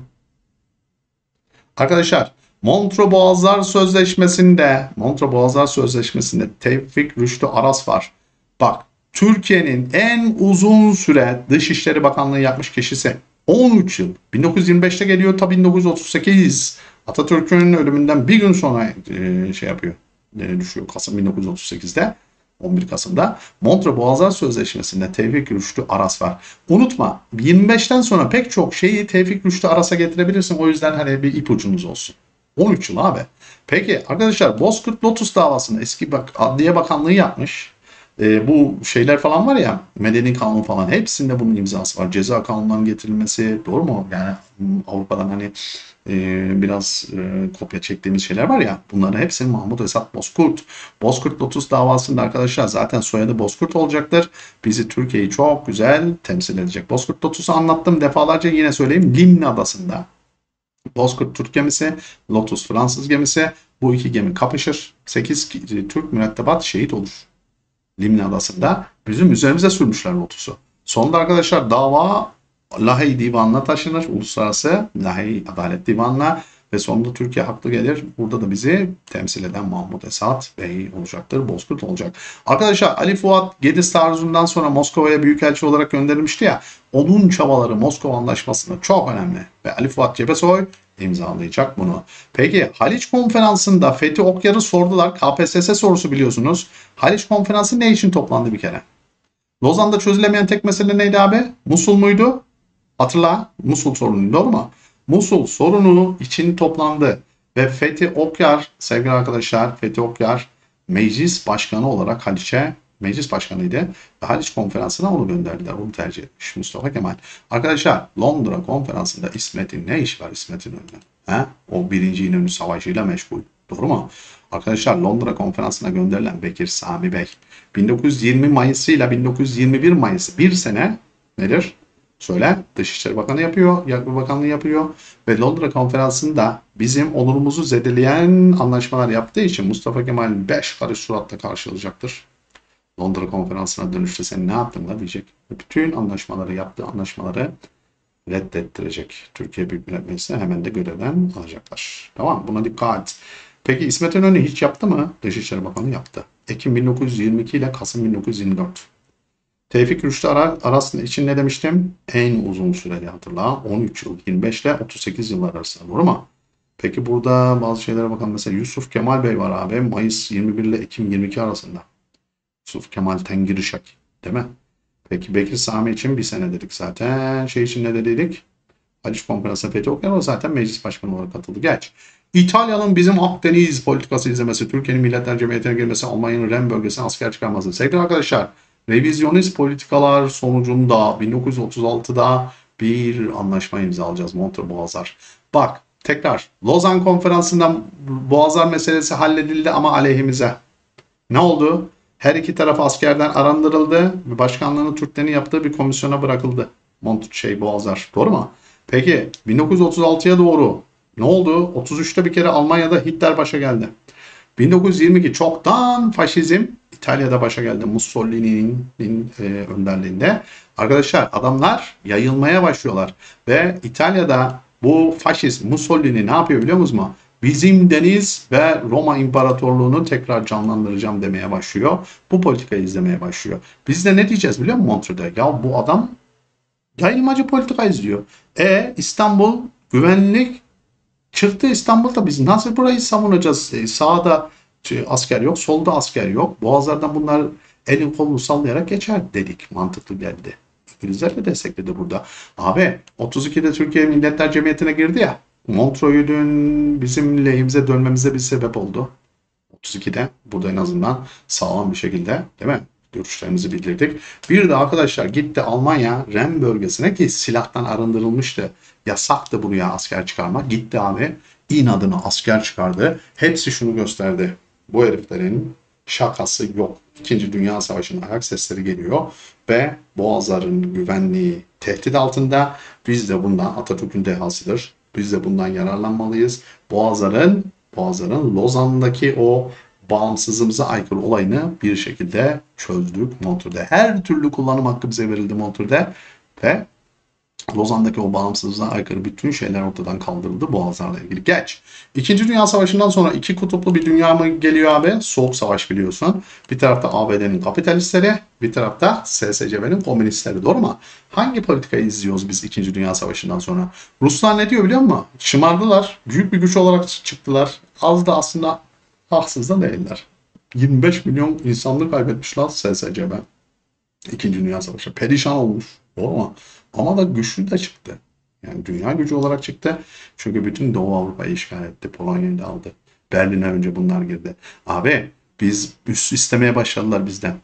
Arkadaşlar Montreux Boğazlar Sözleşmesi'nde Montreux Boğazlar Sözleşmesi'nde Tevfik Rüştü Aras var. Bak Türkiye'nin en uzun süre Dışişleri Bakanlığı yapmış kişisi. 13 yıl. 1925'te geliyor ta 1938. Atatürk'ün ölümünden bir gün sonra e, şey yapıyor. E, düşüyor Kasım 1938'de. 11 Kasım'da Montreux Boğazlar Sözleşmesi'nde Tevfik Rüştü Aras var. Unutma 25'ten sonra pek çok şeyi Tevfik Rüştü Aras'a getirebilirsin. O yüzden hani bir ipucunuz olsun. 13 yıl abi. Peki arkadaşlar Bozkurt Lotus davasını eski bak Adliye Bakanlığı yapmış. E, bu şeyler falan var ya medeni kanun falan hepsinde bunun imzası var. Ceza kanunlarının getirilmesi doğru mu? Yani hmm, Avrupa'dan hani e, biraz e, kopya çektiğimiz şeyler var ya bunların hepsini Mahmut Esat Bozkurt. Bozkurt Lotus davasında arkadaşlar zaten soyadı Bozkurt olacaktır. Bizi Türkiye'yi çok güzel temsil edecek. Bozkurt Lotus'u anlattım defalarca yine söyleyeyim. Limni Adası'nda. Bozkurt Türk gemisi, Lotus Fransız gemisi. Bu iki gemi kapışır. 8 Türk mürettebat şehit olur. Limni Adası'nda bizim üzerimize sürmüşler Lotus'u. Sonunda arkadaşlar dava Lahey Divanı'na taşınır. Uluslararası Lahey Adalet Divanı'na ve sonunda Türkiye haklı gelir. Burada da bizi temsil eden Mahmut Esat Bey olacaktır. Bozkurt olacak. Arkadaşlar Ali Fuat Gediz taarruzundan sonra Moskova'ya büyükelçi olarak gönderilmişti ya. Onun çabaları Moskova Anlaşması'nda çok önemli. Ve Ali Fuat Cebesoy imzalayacak bunu. Peki Haliç Konferansı'nda Fethi Okyar'ı sordular. KPSS sorusu biliyorsunuz. Haliç Konferansı ne için toplandı bir kere? Lozan'da çözülemeyen tek mesele neydi abi? Musul muydu? Hatırla. Musul sorunu doğru mu? Musul sorunu için toplandı. Ve Fethi Okyar, sevgili arkadaşlar Fethi Okyar meclis başkanı olarak Haliç'e meclis başkanıydı. Ve Haliç konferansına onu gönderdiler. Onu tercih etmiş Mustafa Kemal. Arkadaşlar Londra konferansında İsmet'in ne işi var İsmet'in önüne? He? O birinci İnönü Savaşı'yla meşgul. Doğru mu? Arkadaşlar Londra konferansına gönderilen Bekir Sami Bey 1920 Mayıs ile 1921 Mayıs bir sene nedir? Söyle. Dışişleri Bakanı yapıyor, Yargı Bakanlığı yapıyor ve Londra konferansında bizim onurumuzu zedeleyen anlaşmalar yaptığı için Mustafa Kemal 5 karış suratla karşılayacaktır. Londra konferansına dönüşte sen ne yaptın da diyecek. Bütün anlaşmaları yaptığı anlaşmaları reddettirecek. Türkiye Büyük Millet Meclisi'ne hemen de görevden alacaklar. Tamam buna dikkat. Peki İsmet İnönü hiç yaptı mı? Dışişleri Bakanı yaptı. Ekim 1922 ile Kasım 1924. Tevfik Rüştü Ara, arasında için ne demiştim? En uzun süreli hatırla. 13 yıl, 25 ile 38 yıllar arasında. Doğru mu? Peki burada bazı şeylere bakalım. Mesela Yusuf Kemal Bey var abi. Mayıs 21 ile Ekim 22 arasında. Yusuf Kemal Tengirişak. Değil mi? Peki Bekir Sami için bir sene dedik zaten. Şey için ne dedik? Haliç Konferansı'na Fethi Okyar o zaten meclis başkanı olarak katıldı. Geç. İtalya'nın bizim Akdeniz politikası izlemesi, Türkiye'nin Milletler Cemiyeti'ne girmesi, Almanya'nın Ren bölgesine asker çıkarması. Sevgili arkadaşlar, revizyonist politikalar sonucunda 1936'da bir anlaşma imzalayacağız Montreux Boğazlar. Bak tekrar Lozan konferansından Boğazlar meselesi halledildi ama aleyhimize. Ne oldu? Her iki taraf askerden arındırıldı ve başkanlığını Türklerin yaptığı bir komisyona bırakıldı. Montreux şey Boğazlar. Doğru mu? Peki 1936'ya doğru ne oldu? 33'te bir kere Almanya'da Hitler başa geldi. 1922 çoktan faşizm İtalya'da başa geldi Mussolini'nin e, önderliğinde. Arkadaşlar adamlar yayılmaya başlıyorlar ve İtalya'da bu faşist Mussolini ne yapıyor biliyor musunuz mu? Bizim deniz ve Roma İmparatorluğunu tekrar canlandıracağım demeye başlıyor. Bu politikayı izlemeye başlıyor. Biz de ne diyeceğiz biliyor musun Montreux'de? Ya bu adam yayılmacı politika izliyor. E İstanbul güvenlik çıktı İstanbul'da biz nasıl burayı savunacağız? E, sağda şey, asker yok, solda asker yok. Boğazlardan bunlar elin kolunu sallayarak geçer dedik. Mantıklı geldi. İngilizler de destekledi burada. Abi 32'de Türkiye Milletler Cemiyeti'ne girdi ya. Montreux'un bizim lehimize dönmemize bir sebep oldu. 32'de burada en azından sağlam bir şekilde değil mi? Görüşlerimizi bildirdik. Bir de arkadaşlar gitti Almanya Ren bölgesine ki silahtan arındırılmıştı. Yasaktı buraya asker çıkarmak. Gitti abi inadına asker çıkardı. Hepsi şunu gösterdi. Bu heriflerin şakası yok. İkinci Dünya Savaşı'nın ayak sesleri geliyor ve Boğazların güvenliği tehdit altında. Biz de bundan Atatürk'ün dehasıdır. Biz de bundan yararlanmalıyız. Boğazların Boğazların Lozan'daki o bağımsızlığımıza aykırı olayını bir şekilde çözdük Montreux'de. Her türlü kullanım hakkı bize verildi Montreux'de ve Lozan'daki o bağımsızlığa aykırı bütün şeyler ortadan kaldırıldı Boğazlarla ilgili. Geç. İkinci Dünya Savaşı'ndan sonra iki kutuplu bir dünya mı geliyor abi? Soğuk Savaş biliyorsun. Bir tarafta ABD'nin kapitalistleri, bir tarafta SSCB'nin komünistleri. Doğru mu? Hangi politikayı izliyoruz biz İkinci Dünya Savaşı'ndan sonra? Ruslar ne diyor biliyor musun? Şımardılar. Büyük bir güç olarak çıktılar. Az da aslında haksız da değiller. 25 milyon insanlık kaybetmişler SSCB. İkinci Dünya Savaşı. Perişan olmuş. Doğru mu? Ama da güçlü de çıktı. Yani dünya gücü olarak çıktı. Çünkü bütün Doğu Avrupa'yı işgal etti. Polonya'yı da aldı. Berlin'e önce bunlar girdi. Abi biz üst istemeye başladılar bizden.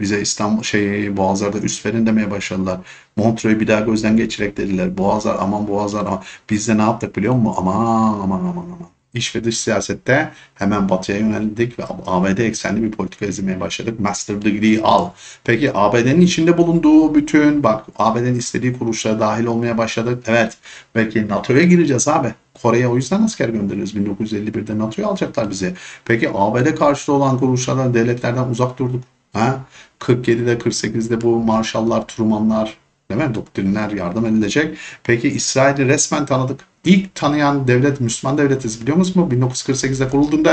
Bize İstanbul şey Boğazlar'da üst verin demeye başladılar. Montreux'u bir daha gözden geçirek dediler. Boğazlar aman Boğazlar ama biz de ne yaptık biliyor musun? Aman aman aman aman. İç ve dış siyasette hemen batıya yöneldik ve ABD eksenli bir politika izlemeye başladık. Master degree'yi al. Peki ABD'nin içinde bulunduğu bütün bak ABD'nin istediği kuruluşlara dahil olmaya başladık. Evet. Belki NATO'ya gireceğiz abi. Kore'ye o yüzden asker göndeririz. 1951'de NATO'ya alacaklar bizi. Peki ABD karşıtı olan kuruluşlardan, devletlerden uzak durduk. Ha? 47'de 48'de bu Marshall'lar, Truman'lar, değil mi? Doktrinler yardım edilecek. Peki İsrail'i resmen tanıdık. İlk tanıyan devlet Müslüman devletiz biliyor musunuz? 1948'de kurulduğunda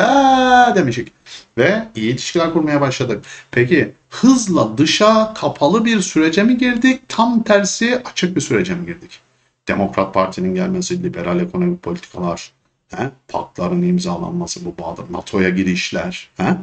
ee demişik. Ve iyi ilişkiler kurmaya başladık. Peki hızla dışa kapalı bir sürece mi girdik? Tam tersi açık bir sürece mi girdik? Demokrat Parti'nin gelmesi, liberal ekonomik politikalar, he? paktların imzalanması bu bağda, NATO'ya girişler, he?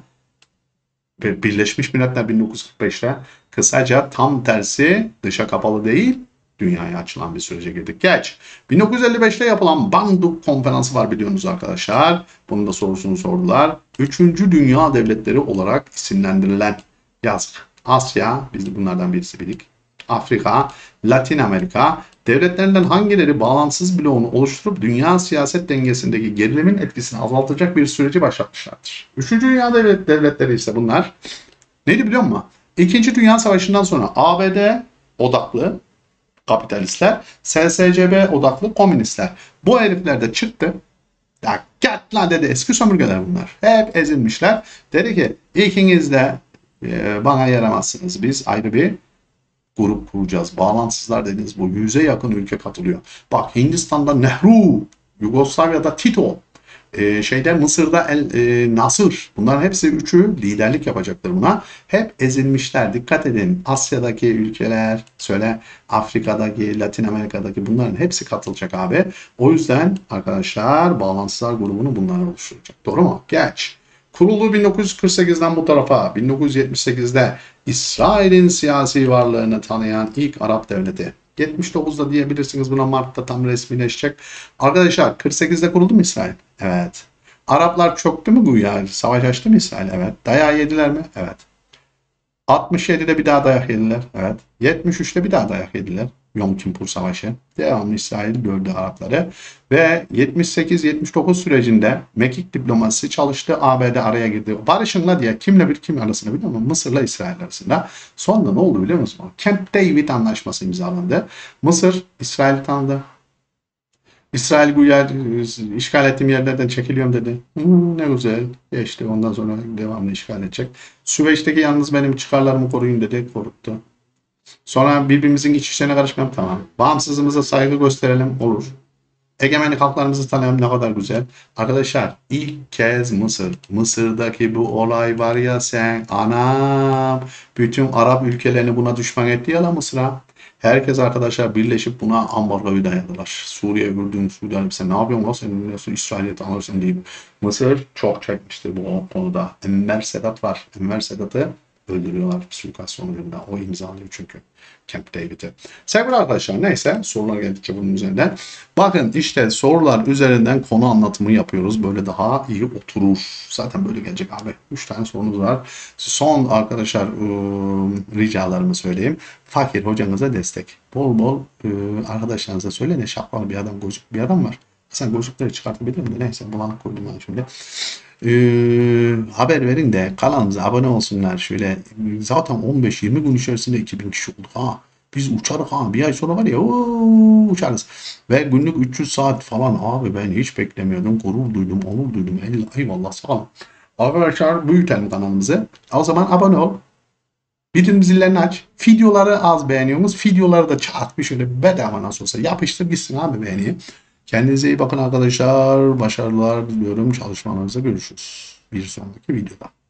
Birleşmiş Milletler 1945'te kısaca tam tersi dışa kapalı değil dünyaya açılan bir sürece girdik. Geç. 1955'te yapılan Bandung konferansı var biliyorsunuz arkadaşlar. Bunun da sorusunu sordular. Üçüncü dünya devletleri olarak isimlendirilen yaz. Asya, biz de bunlardan birisi bilik. Afrika, Latin Amerika, devletlerinden hangileri bağlantısız bloğunu oluşturup dünya siyaset dengesindeki gerilimin etkisini azaltacak bir süreci başlatmışlardır. Üçüncü dünya devlet, devletleri ise bunlar. Neydi biliyor musun? İkinci Dünya Savaşı'ndan sonra ABD odaklı kapitalistler, SSCB odaklı komünistler. Bu herifler de çıktı. Ya gel lan dedi eski sömürgeler bunlar. Hep ezilmişler. Dedi ki ikiniz de e, bana yaramazsınız. Biz ayrı bir grup kuracağız. Bağlantısızlar dediğiniz bu yüze yakın ülke katılıyor. Bak Hindistan'da Nehru, Yugoslavya'da Tito, e, şeyde Mısır'da El e, Nasır. Bunların hepsi üçü liderlik yapacaktır buna. Hep ezilmişler. Dikkat edin. Asya'daki ülkeler, söyle Afrika'daki, Latin Amerika'daki bunların hepsi katılacak abi. O yüzden arkadaşlar bağlantısızlar grubunu bunlar oluşturacak. Doğru mu? Geç. Kurulu 1948'den bu tarafa 1978'de İsrail'in siyasi varlığını tanıyan ilk Arap devleti. 79'da diyebilirsiniz buna Mart'ta tam resmileşecek. Arkadaşlar 48'de kuruldu mu İsrail? Evet. Araplar çöktü mü bu ya? Savaş açtı mı İsrail? Evet. Dayağı yediler mi? Evet. 67'de bir daha dayak yediler. Evet. 73'te bir daha dayak yediler. Yom Kippur Savaşı. Devamlı İsrail böldü Arapları. Ve 78-79 sürecinde Mekik diplomasisi çalıştı. ABD araya girdi. Barışınla diye kimle bir kim arasında biliyor musun? Mısır'la İsrail arasında. Sonra ne oldu biliyor musun? Camp David anlaşması imzalandı. Mısır İsrail'i tanıdı. İsrail yer işgal ettiğim yerlerden çekiliyorum dedi. Ne güzel. Geçti. Ondan sonra devamlı işgal edecek. Süveyş'teki yalnız benim çıkarlarımı koruyun dedi. Koruttu. Sonra birbirimizin iç işlerine karışmayalım tamam. Bağımsızlığımıza saygı gösterelim olur. Egemenlik haklarımızı tanıyalım ne kadar güzel. Arkadaşlar ilk kez Mısır. Mısır'daki bu olay var ya sen anam. Bütün Arap ülkelerini buna düşman etti ya la Mısır'a. Herkes arkadaşlar birleşip buna ambargoyu dayadılar. Suriye, Ürdün, Suudi Arabistan ne yapıyorsun lan sen nasıl İsrail'e tanırsın deyip. Mısır çok çekmiştir bu konuda. Enver Sedat var. Enver Sedat'ı öldürüyorlar suikast sonucunda. O imzalıyor çünkü Camp David'i. Sevgili arkadaşlar neyse sorular geldikçe bunun üzerinden. Bakın işte sorular üzerinden konu anlatımı yapıyoruz. Böyle daha iyi oturur. Zaten böyle gelecek abi. 3 tane sorunuz var. Son arkadaşlar ıı, ricalarımı söyleyeyim. Fakir hocanıza destek. Bol bol ıı, arkadaşlarınıza söyle ne şapkalı bir adam gözük bir adam var. Sen gözlükleri çıkartabilir de neyse bulanık koydum ben şimdi. Ee, haber verin de kanalımıza abone olsunlar şöyle. Zaten 15-20 gün içerisinde 2000 kişi olduk ha. Biz uçarız ha. Bir ay sonra var ya oo, uçarız. Ve günlük 300 saat falan abi ben hiç beklemiyordum. Gurur duydum, onur duydum. Eyvallah sağ olun. Arkadaşlar büyütelim kanalımızı. O zaman abone ol. Bildirim zillerini aç. Videoları az beğeniyorsunuz. Videoları da bir şöyle bedava nasıl olsa yapıştır gitsin abi beğeniyi. Kendinize iyi bakın arkadaşlar. Başarılar diliyorum. Çalışmalarınızda görüşürüz. Bir sonraki videoda.